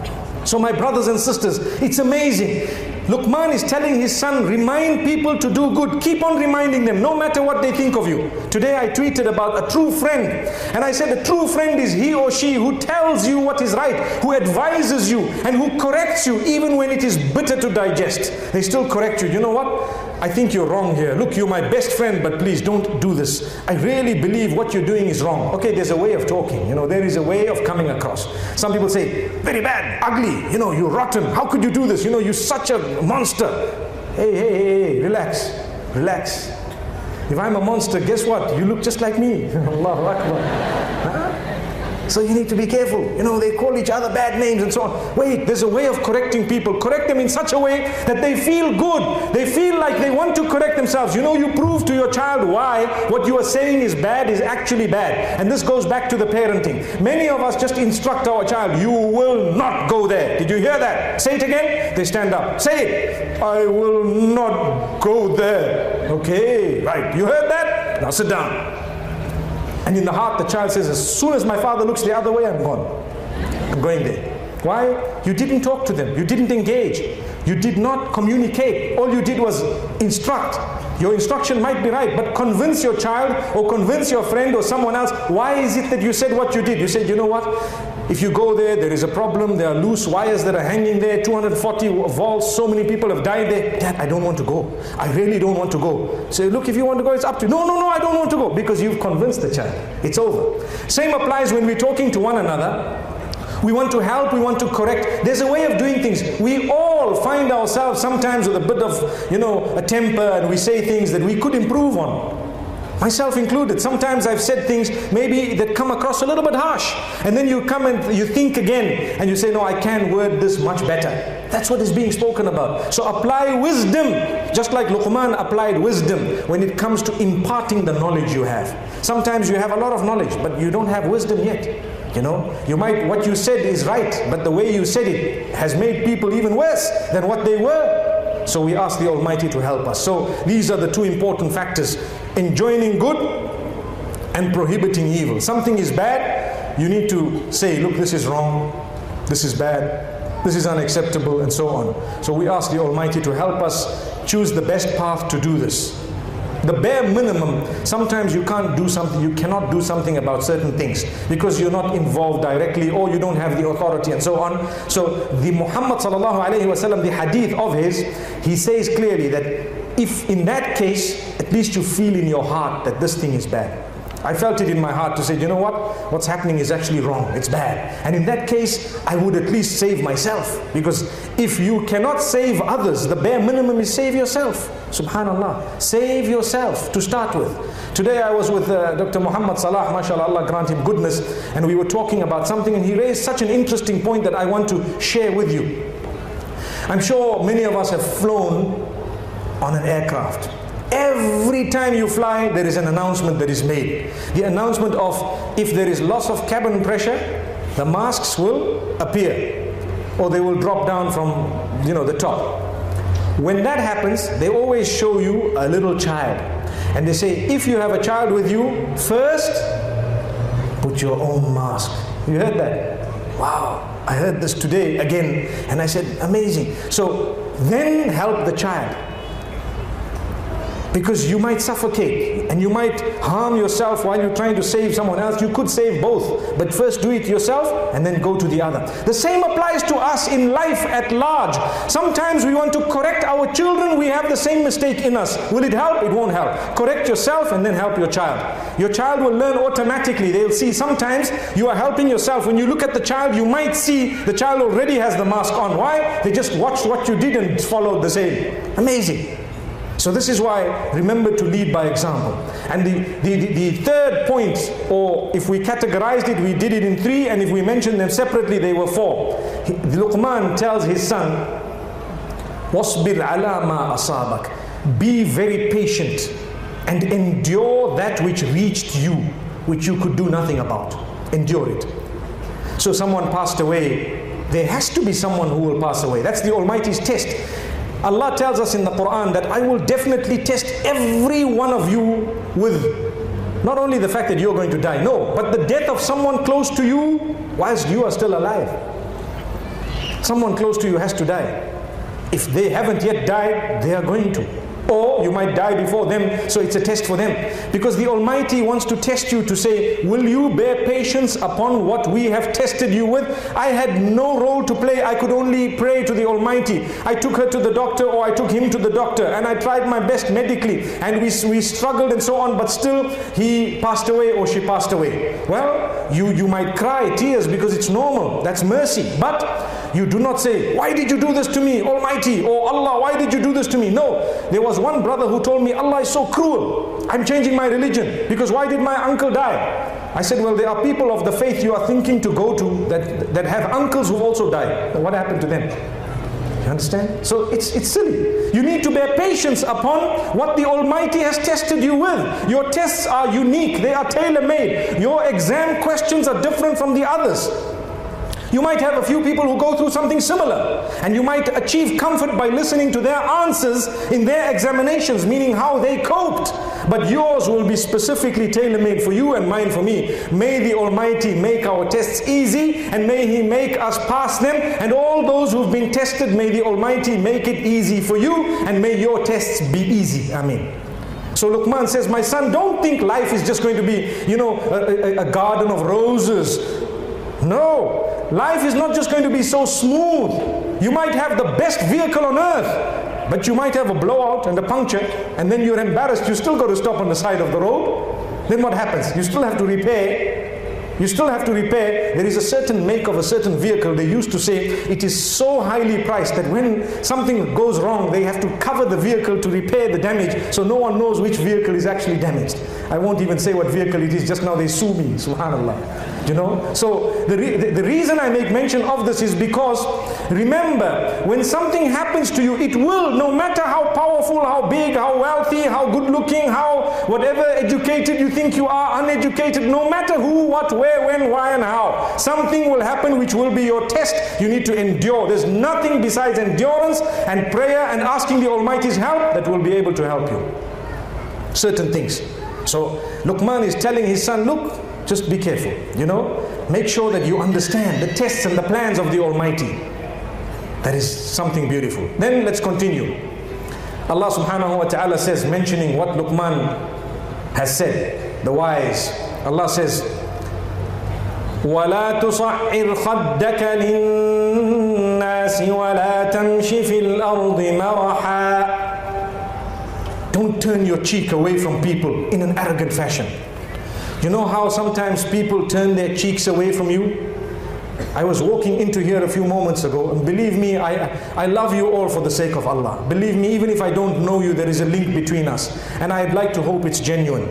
So, my brothers and sisters, it's amazing. Luqman is telling his son, remind people to do good. Keep on reminding them, no matter what they think of you. Today I tweeted about a true friend. And I said, a true friend is he or she who tells you what is right, who advises you, and who corrects you even when it is bitter to digest. They still correct you. You know what? I think you're wrong here. Look, you're my best friend, but please don't do this. I really believe what you're doing is wrong. Okay, there's a way of talking. You know, there is a way of coming across. Some people say, very bad, ugly, you know, you're rotten. How could you do this? You know, you're such a monster. Hey, hey, hey, hey, relax, relax. If I'm a monster, guess what? You look just like me. Allahu Akbar. So you need to be careful. You know, they call each other bad names and so on. Wait, there's a way of correcting people. Correct them in such a way that they feel good. They feel like they want to correct themselves. You know, you prove to your child why what you are saying is bad is actually bad. And this goes back to the parenting. Many of us just instruct our child, you will not go there. Did you hear that? Say it again. They stand up. Say it. I will not go there. Okay, right. You heard that? Now sit down. And in the heart, the child says, as soon as my father looks the other way, I'm gone. I'm going there. Why? You didn't talk to them. You didn't engage. You did not communicate. All you did was instruct. Your instruction might be right, but convince your child or convince your friend or someone else. Why is it that you said what you did? You said, you know what? If you go there, there is a problem. There are loose wires that are hanging there, 240 volts. So many people have died there. Dad, I don't want to go. I really don't want to go. Say, look, if you want to go, it's up to you. No, no, no, I don't want to go. Because you've convinced the child. It's over. Same applies when we're talking to one another. We want to help, we want to correct. There's a way of doing things. We all find ourselves sometimes with a bit of, you know, a temper and we say things that we could improve on. Myself included. Sometimes I've said things maybe that come across a little bit harsh. And then you come and you think again and you say, no, I can word this much better. That's what is being spoken about. So apply wisdom, just like Luqman applied wisdom when it comes to imparting the knowledge you have. Sometimes you have a lot of knowledge, but you don't have wisdom yet. You know, you might, what you said is right, but the way you said it has made people even worse than what they were. So we ask the Almighty to help us. So these are the two important factors enjoining good and prohibiting evil. Something is bad, you need to say, look, this is wrong, this is bad, this is unacceptable, and so on. So we ask the Almighty to help us choose the best path to do this. The bare minimum, sometimes you can't do something, you cannot do something about certain things because you're not involved directly or you don't have the authority and so on. So the Muhammad sallallahu alayhi wasallam, the hadith of his, he says clearly that if in that case, at least you feel in your heart that this thing is bad. I felt it in my heart to say, you know what? What's happening is actually wrong. It's bad. And in that case, I would at least save myself. Because if you cannot save others, the bare minimum is save yourself. Subhanallah. Save yourself to start with. Today I was with uh, Dr. Muhammad Salah, mashallah, Allah grant him goodness, and we were talking about something, and he raised such an interesting point that I want to share with you. I'm sure many of us have flown on an aircraft. Every time you fly, there is an announcement that is made. The announcement of if there is loss of cabin pressure, the masks will appear or they will drop down from you know the top. When that happens, they always show you a little child. And they say, if you have a child with you, first put your own mask. You heard that? Wow. I heard this today again and I said, amazing. So then help the child because you might suffocate and you might harm yourself while you're trying to save someone else. You could save both, but first do it yourself and then go to the other. The same applies to us in life at large. Sometimes we want to correct our children, we have the same mistake in us. Will it help? It won't help. Correct yourself and then help your child. Your child will learn automatically. They'll see sometimes you are helping yourself. When you look at the child, you might see the child already has the mask on. Why? They just watched what you did and followed the same. Amazing. So this is why remember to lead by example. And the, the, the, the, third point, or if we categorized it, we did it in three, and if we mentioned them separately, they were four. Luqman tells his son, وَاصْبِرْ عَلَى مَا أَصَابَكَ Be very patient and endure that which reached you, which you could do nothing about. Endure it. So someone passed away, there has to be someone who will pass away. That's the Almighty's test. Allah tells us in the Quran that I will definitely test every one of you with not only the fact that you're going to die, no, but the death of someone close to you whilst you are still alive. Someone close to you has to die. If they haven't yet died, they are going to or you might die before them, so it's a test for them. Because the Almighty wants to test you to say, Will you bear patience upon what we have tested you with? I had no role to play, I could only pray to the Almighty. I took her to the doctor, or I took him to the doctor, and I tried my best medically, and we, we struggled and so on, but still he passed away or she passed away. Well, you, you might cry tears because it's normal, that's mercy. But you do not say, Why did you do this to me, Almighty? Or Allah, why did you do this to me? No. There was one brother who told me, Allah is so cruel. I'm changing my religion. Because why did my uncle die? I said, Well, there are people of the faith you are thinking to go to that, that have uncles who also died. What happened to them? You understand? So it's, it's silly. You need to bear patience upon what the Almighty has tested you with. Your tests are unique, they are tailor made. Your exam questions are different from the others. You might have a few people who go through something similar, and you might achieve comfort by listening to their answers in their examinations, meaning how they coped. But yours will be specifically tailor made for you and mine for me. May the Almighty make our tests easy, and may He make us pass them. And all those who've been tested, may the Almighty make it easy for you, and may your tests be easy. Amen. So Luqman says, My son, don't think life is just going to be, you know, a, a, a garden of roses. No, Life is not just going to be so smooth. You might have the best vehicle on earth, but you might have a blowout and a puncture, and then you're embarrassed. You still got to stop on the side of the road. Then what happens? You still have to repair. You still have to repair. There is a certain make of a certain vehicle. They used to say it is so highly priced that when something goes wrong, they have to cover the vehicle to repair the damage so no one knows which vehicle is actually damaged. I won't even say what vehicle it is, just now they sue me, subhanAllah. You know? So the, re the, reason I make mention of this is because remember, when something happens to you, it will, no matter how powerful, how big, how wealthy, how good looking, how whatever educated you think you are, uneducated, no matter who, what, where, when, why, and how, something will happen which will be your test. You need to endure. There's nothing besides endurance and prayer and asking the Almighty's help that will be able to help you. Certain things. So Luqman is telling his son, look, just be careful, you know. Make sure that you understand the tests and the plans of the Almighty. That is something beautiful. Then let's continue. Allah subhanahu wa ta'ala says, mentioning what Luqman has said, the wise. Allah says, ولا تصعر خدك للناس ولا تمش في الأرض مرحا Don't turn your cheek away from people in an arrogant fashion. You know how sometimes people turn their cheeks away from you? I was walking into here a few moments ago, and believe me, I, I love you all for the sake of Allah. Believe me, even if I don't know you, there is a link between us, and I'd like to hope it's genuine.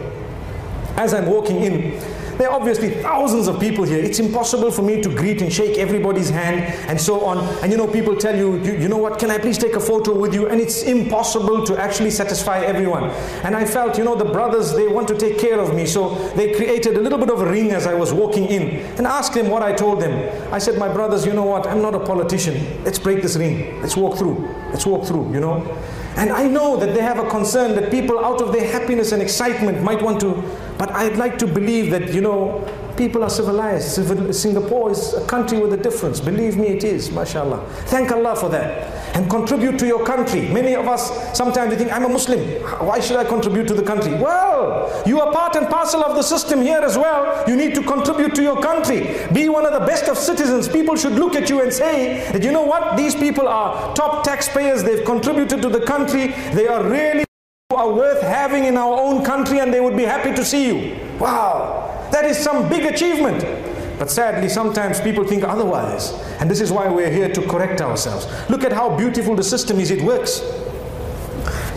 As I'm walking in, there are obviously thousands of people here. It's impossible for me to greet and shake everybody's hand and so on. And you know, people tell you, you, you know what, can I please take a photo with you? And it's impossible to actually satisfy everyone. And I felt, you know, the brothers, they want to take care of me. So they created a little bit of a ring as I was walking in and asked them what I told them. I said, my brothers, you know what, I'm not a politician. Let's break this ring. Let's walk through. Let's walk through, you know. And I know that they have a concern that people out of their happiness and excitement might want to but I'd like to believe that, you know, people are civilized. Singapore is a country with a difference. Believe me, it is, mashallah. Thank Allah for that. And contribute to your country. Many of us sometimes we think, I'm a Muslim. Why should I contribute to the country? Well, you are part and parcel of the system here as well. You need to contribute to your country. Be one of the best of citizens. People should look at you and say that, you know what? These people are top taxpayers. They've contributed to the country. They are really are worth having in our own country and they would be happy to see you. Wow, that is some big achievement. But sadly, sometimes people think otherwise. And this is why we're here to correct ourselves. Look at how beautiful the system is, it works.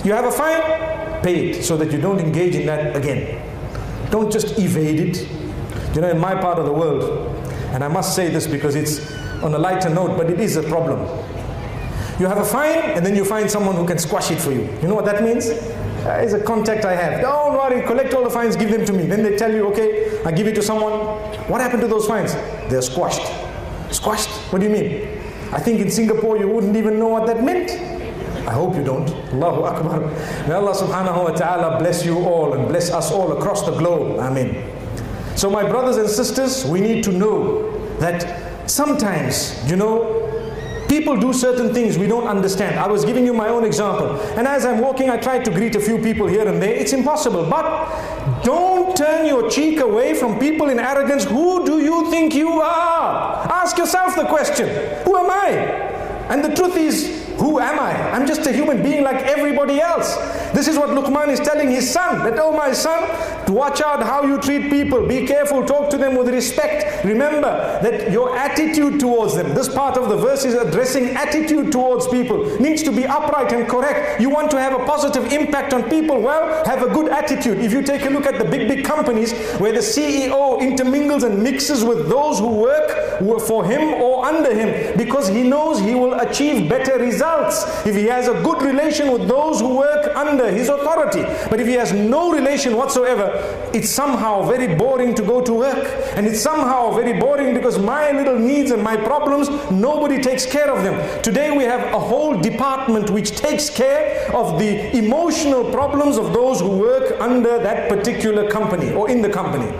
You have a fine, pay it so that you don't engage in that again. Don't just evade it. You know, in my part of the world, and I must say this because it's on a lighter note, but it is a problem. You have a fine, and then you find someone who can squash it for you. You know what that means? Uh, is a contact I have. Don't worry, collect all the fines, give them to me. Then they tell you, okay, I give it to someone. What happened to those fines? They're squashed. Squashed? What do you mean? I think in Singapore you wouldn't even know what that meant. I hope you don't. Allahu Akbar. May Allah subhanahu wa ta'ala bless you all and bless us all across the globe. Amen. So, my brothers and sisters, we need to know that sometimes, you know, People do certain things we don't understand. I was giving you my own example. And as I'm walking, I try to greet a few people here and there. It's impossible. But don't turn your cheek away from people in arrogance. Who do you think you are? Ask yourself the question Who am I? And the truth is, who am I? I'm just a human being like everybody else. This is what Luqman is telling his son that, oh, my son, to watch out how you treat people. Be careful, talk to them with respect. Remember that your attitude towards them, this part of the verse is addressing attitude towards people, needs to be upright and correct. You want to have a positive impact on people, well, have a good attitude. If you take a look at the big, big companies where the CEO intermingles and mixes with those who work for him or under him because he knows he will achieve better results if he has a good relation with those who work under his authority. But if he has no relation whatsoever, it's somehow very boring to go to work. And it's somehow very boring because my little needs and my problems, nobody takes care of them. Today we have a whole department which takes care of the emotional problems of those who work under that particular company or in the company.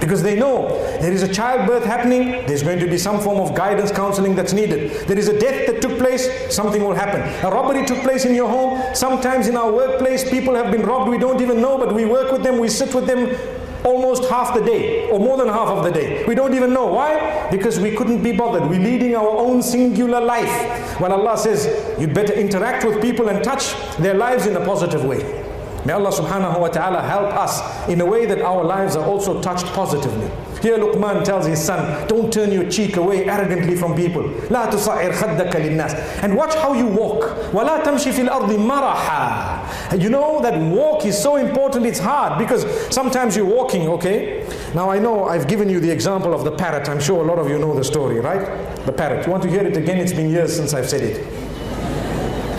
Because they know there is a childbirth happening, there's going to be some form of guidance, counseling that's needed. There is a death that took place, something will happen. A robbery took place in your home. Sometimes in our workplace, people have been robbed, we don't even know, but we work with them, we sit with them almost half the day or more than half of the day. We don't even know. Why? Because we couldn't be bothered. We're leading our own singular life. When Allah says, you'd better interact with people and touch their lives in a positive way. May Allah subhanahu wa ta'ala help us in a way that our lives are also touched positively. Here Luqman tells his son, don't turn your cheek away arrogantly from people. لا تصعر خدك للناس. And watch how you walk. ولا تمشي في الأرض مرحا. You know that walk is so important, it's hard because sometimes you're walking, okay? Now I know I've given you the example of the parrot. I'm sure a lot of you know the story, right? The parrot. You want to hear it again? It's been years since I've said it.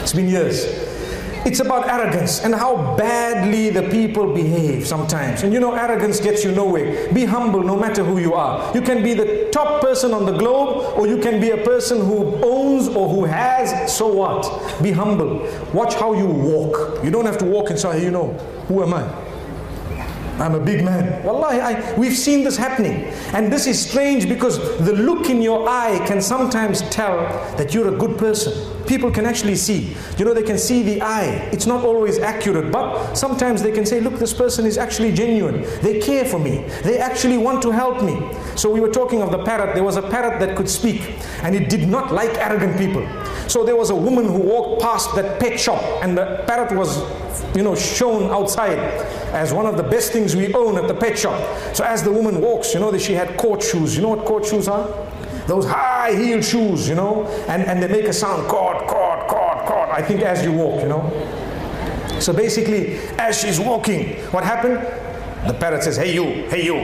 It's been years. It's about arrogance and how badly the people behave sometimes. And you know, arrogance gets you nowhere. Be humble no matter who you are. You can be the top person on the globe, or you can be a person who owns or who has, so what? Be humble. Watch how you walk. You don't have to walk and say, you know, who am I? I'm a big man. Wallahi, I, we've seen this happening. And this is strange because the look in your eye can sometimes tell that you're a good person. People can actually see. You know, they can see the eye. It's not always accurate, but sometimes they can say, look, this person is actually genuine. They care for me. They actually want to help me. So we were talking of the parrot. There was a parrot that could speak, and it did not like arrogant people. So there was a woman who walked past that pet shop, and the parrot was, you know, shown outside as one of the best things we own at the pet shop. So as the woman walks, you know that she had court shoes. You know what court shoes are? Those high heel shoes, you know, and, and they make a sound, court, court, court, court. I think as you walk, you know. So basically, as she's walking, what happened? The parrot says, Hey, you, hey, you.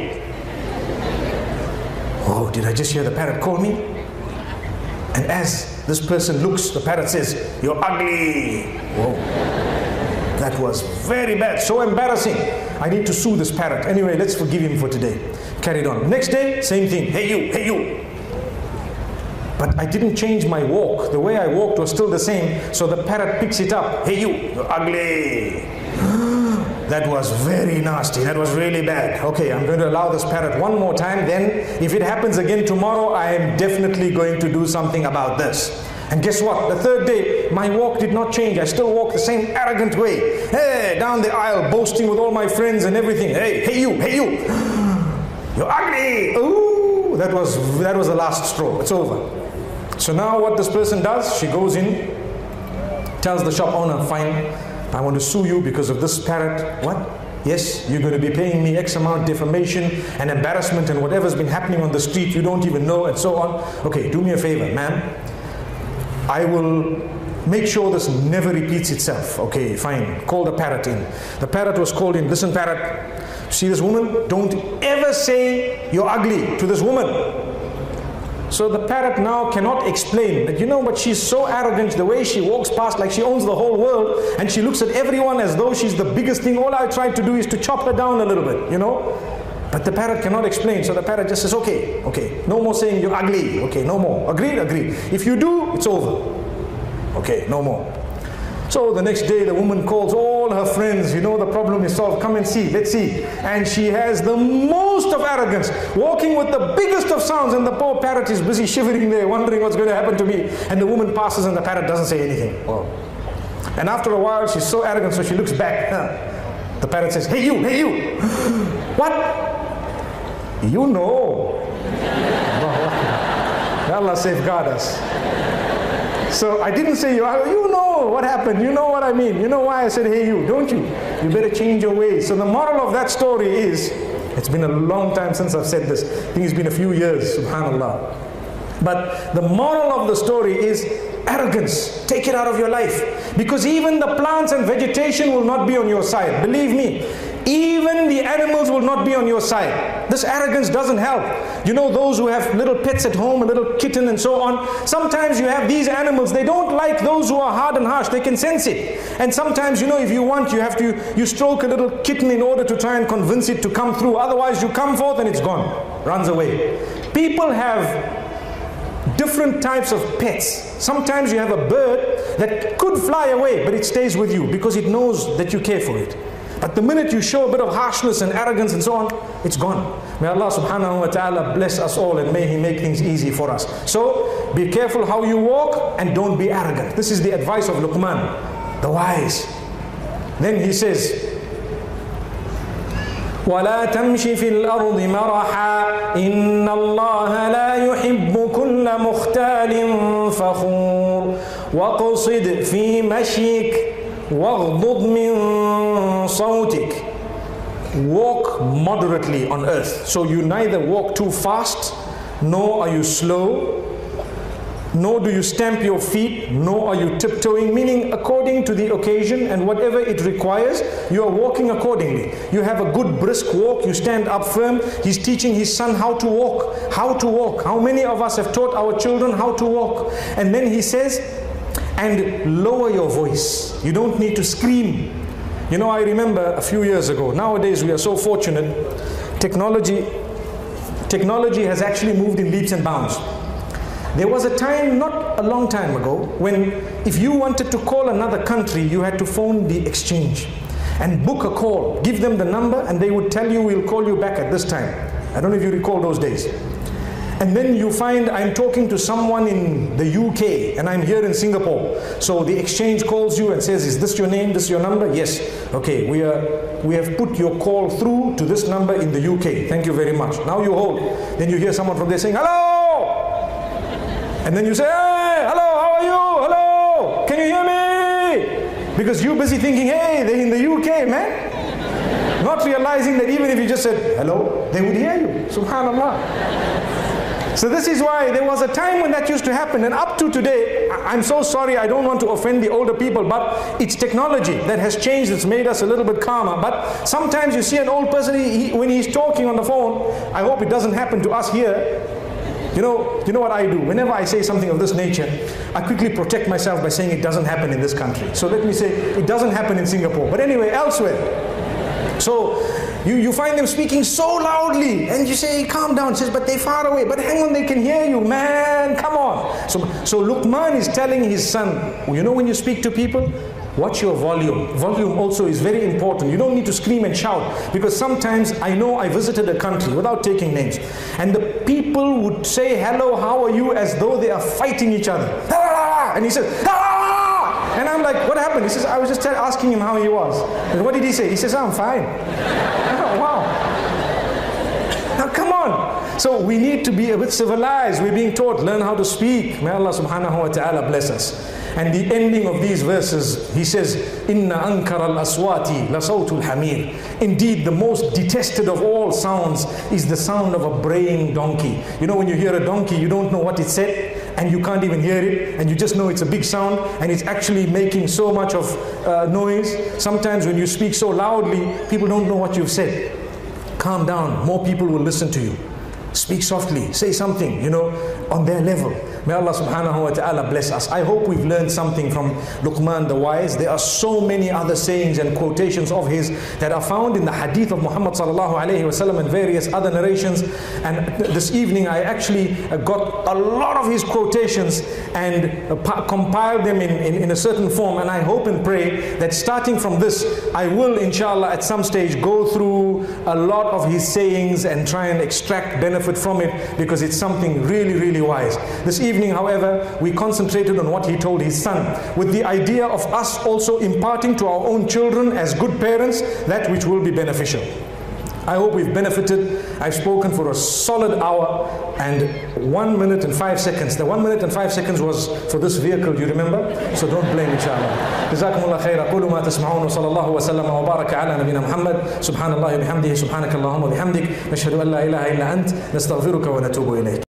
Oh, did I just hear the parrot call me? And as this person looks, the parrot says, You're ugly. Whoa. That was very bad, so embarrassing. I need to sue this parrot. Anyway, let's forgive him for today. Carried on. Next day, same thing. Hey, you, hey, you. But I didn't change my walk. The way I walked was still the same. So the parrot picks it up. Hey, you, you're ugly. that was very nasty. That was really bad. Okay, I'm going to allow this parrot one more time. Then, if it happens again tomorrow, I am definitely going to do something about this. And guess what? The third day, my walk did not change. I still walk the same arrogant way. Hey, down the aisle, boasting with all my friends and everything. Hey, hey, you, hey, you. You're ugly. Ooh, that was that was the last straw. It's over. So now what this person does, she goes in, tells the shop owner, fine, I want to sue you because of this parrot. What? Yes, you're going to be paying me X amount defamation and embarrassment and whatever's been happening on the street you don't even know and so on. Okay, do me a favor, ma'am. I will make sure this never repeats itself. Okay, fine. Call the parrot in. The parrot was called in. Listen, parrot. See this woman? Don't ever say you're ugly to this woman. So the parrot now cannot explain that, you know, but she's so arrogant, the way she walks past like she owns the whole world, and she looks at everyone as though she's the biggest thing. All I tried to do is to chop her down a little bit, you know. But the parrot cannot explain, so the parrot just says, okay, okay, no more saying you're ugly, okay, no more. Agreed, agreed. If you do, it's over. Okay, no more. So the next day, the woman calls all her friends, you know, the problem is solved, come and see, let's see. And she has the most of arrogance, walking with the biggest of sounds, and the poor parrot is busy shivering there, wondering what's going to happen to me. And the woman passes, and the parrot doesn't say anything. Well, and after a while, she's so arrogant, so she looks back. The parrot says, Hey, you, hey, you. what? You know. Allah safeguard us. So I didn't say you, ah, you know what happened, you know what I mean, you know why I said hey you, don't you? You better change your ways. So the moral of that story is, it's been a long time since I've said this, I think it's been a few years, subhanAllah. But the moral of the story is arrogance. Take it out of your life. Because even the plants and vegetation will not be on your side. Believe me, even the animals will not be on your side. This arrogance doesn't help. You know, those who have little pets at home, a little kitten and so on, sometimes you have these animals, they don't like those who are hard and harsh, they can sense it. And sometimes, you know, if you want, you have to, you stroke a little kitten in order to try and convince it to come through. Otherwise, you come forth and it's gone, runs away. People have different types of pets. Sometimes you have a bird that could fly away, but it stays with you because it knows that you care for it. But the minute you show a bit of harshness and arrogance and so on, it's gone. May Allah subhanahu wa ta'ala bless us all and may He make things easy for us. So be careful how you walk and don't be arrogant. This is the advice of Luqman, the wise. Then he says, ولا تمش في الأرض مرحا إن الله لا يحب كل مختال فخور واقصد في مشيك واغضض من صوتك walk moderately on earth so you neither walk too fast nor are you slow nor do you stamp your feet, nor are you tiptoeing, meaning according to the occasion and whatever it requires, you are walking accordingly. You have a good brisk walk, you stand up firm. He's teaching his son how to walk, how to walk. How many of us have taught our children how to walk? And then he says, and lower your voice. You don't need to scream. You know, I remember a few years ago, nowadays we are so fortunate, technology, technology has actually moved in leaps and bounds. There was a time, not a long time ago, when if you wanted to call another country, you had to phone the exchange and book a call, give them the number, and they would tell you, we'll call you back at this time. I don't know if you recall those days. And then you find I'm talking to someone in the UK and I'm here in Singapore. So the exchange calls you and says, Is this your name? This your number? Yes. Okay, we are we have put your call through to this number in the UK. Thank you very much. Now you hold. Then you hear someone from there saying, Hello! And then you say, Hey, hello, how are you? Hello! Can you hear me? Because you're busy thinking, hey, they're in the UK, man. Not realizing that even if you just said hello, they would hear you. Subhanallah. So this is why there was a time when that used to happen, and up to today, I'm so sorry, I don't want to offend the older people, but it's technology that has changed. It's made us a little bit calmer. But sometimes you see an old person he- when he's talking on the phone. I hope it doesn't happen to us here. You know, you know what I do? Whenever I say something of this nature, I quickly protect myself by saying it doesn't happen in this country. So let me say it doesn't happen in Singapore. But anyway, elsewhere. So you, you find them speaking so loudly, and you say, calm down. He says, but they're far away. But hang on, they can hear you, man. Come on. So, so Luqman is telling his son, you know when you speak to people, watch your volume. Volume also is very important. You don't need to scream and shout because sometimes I know I visited a country without taking names, and the people would say, hello, how are you, as though they are fighting each other. And he says, "Ah!" And I'm like, what happened? He says, I was just asking him how he was. And what did he say? He says, I'm fine. Oh, wow. Now come on. So we need to be a bit civilized. We're being taught, learn how to speak. May Allah subhanahu wa ta'ala bless us. And the ending of these verses, he says, Inna ankar al aswati la sawtul hamir. Indeed, the most detested of all sounds is the sound of a braying donkey. You know, when you hear a donkey, you don't know what it said, and you can't even hear it, and you just know it's a big sound, and it's actually making so much of uh, noise. Sometimes when you speak so loudly, people don't know what you've said. Calm down, more people will listen to you. Speak softly, say something, you know, on their level. May Allah subhanahu wa ta'ala bless us. I hope we've learned something from Luqman the Wise. There are so many other sayings and quotations of his that are found in the hadith of Muhammad sallallahu alayhi wasallam and various other narrations. And this evening I actually uh, got a lot of his quotations and uh, compiled them in, in, in a certain form. And I hope and pray that starting from this, I will inshallah at some stage go through a lot of his sayings and try and extract benefit from it because it's something really, really wise. This evening, however, we concentrated on what he told his son with the idea of us also imparting to our own children as good parents that which will be beneficial. I hope we've benefited. I've spoken for a solid hour and one minute and five seconds. The one minute and five seconds was for this vehicle, you remember? So don't blame inshallah. جزاكم الله خير أقول ما تسمعون وصلى الله وسلم وبارك على نبينا محمد سبحان الله وبحمده سبحانك اللهم وبحمدك نشهد أن لا إله إلا أنت نستغفرك ونتوب إليك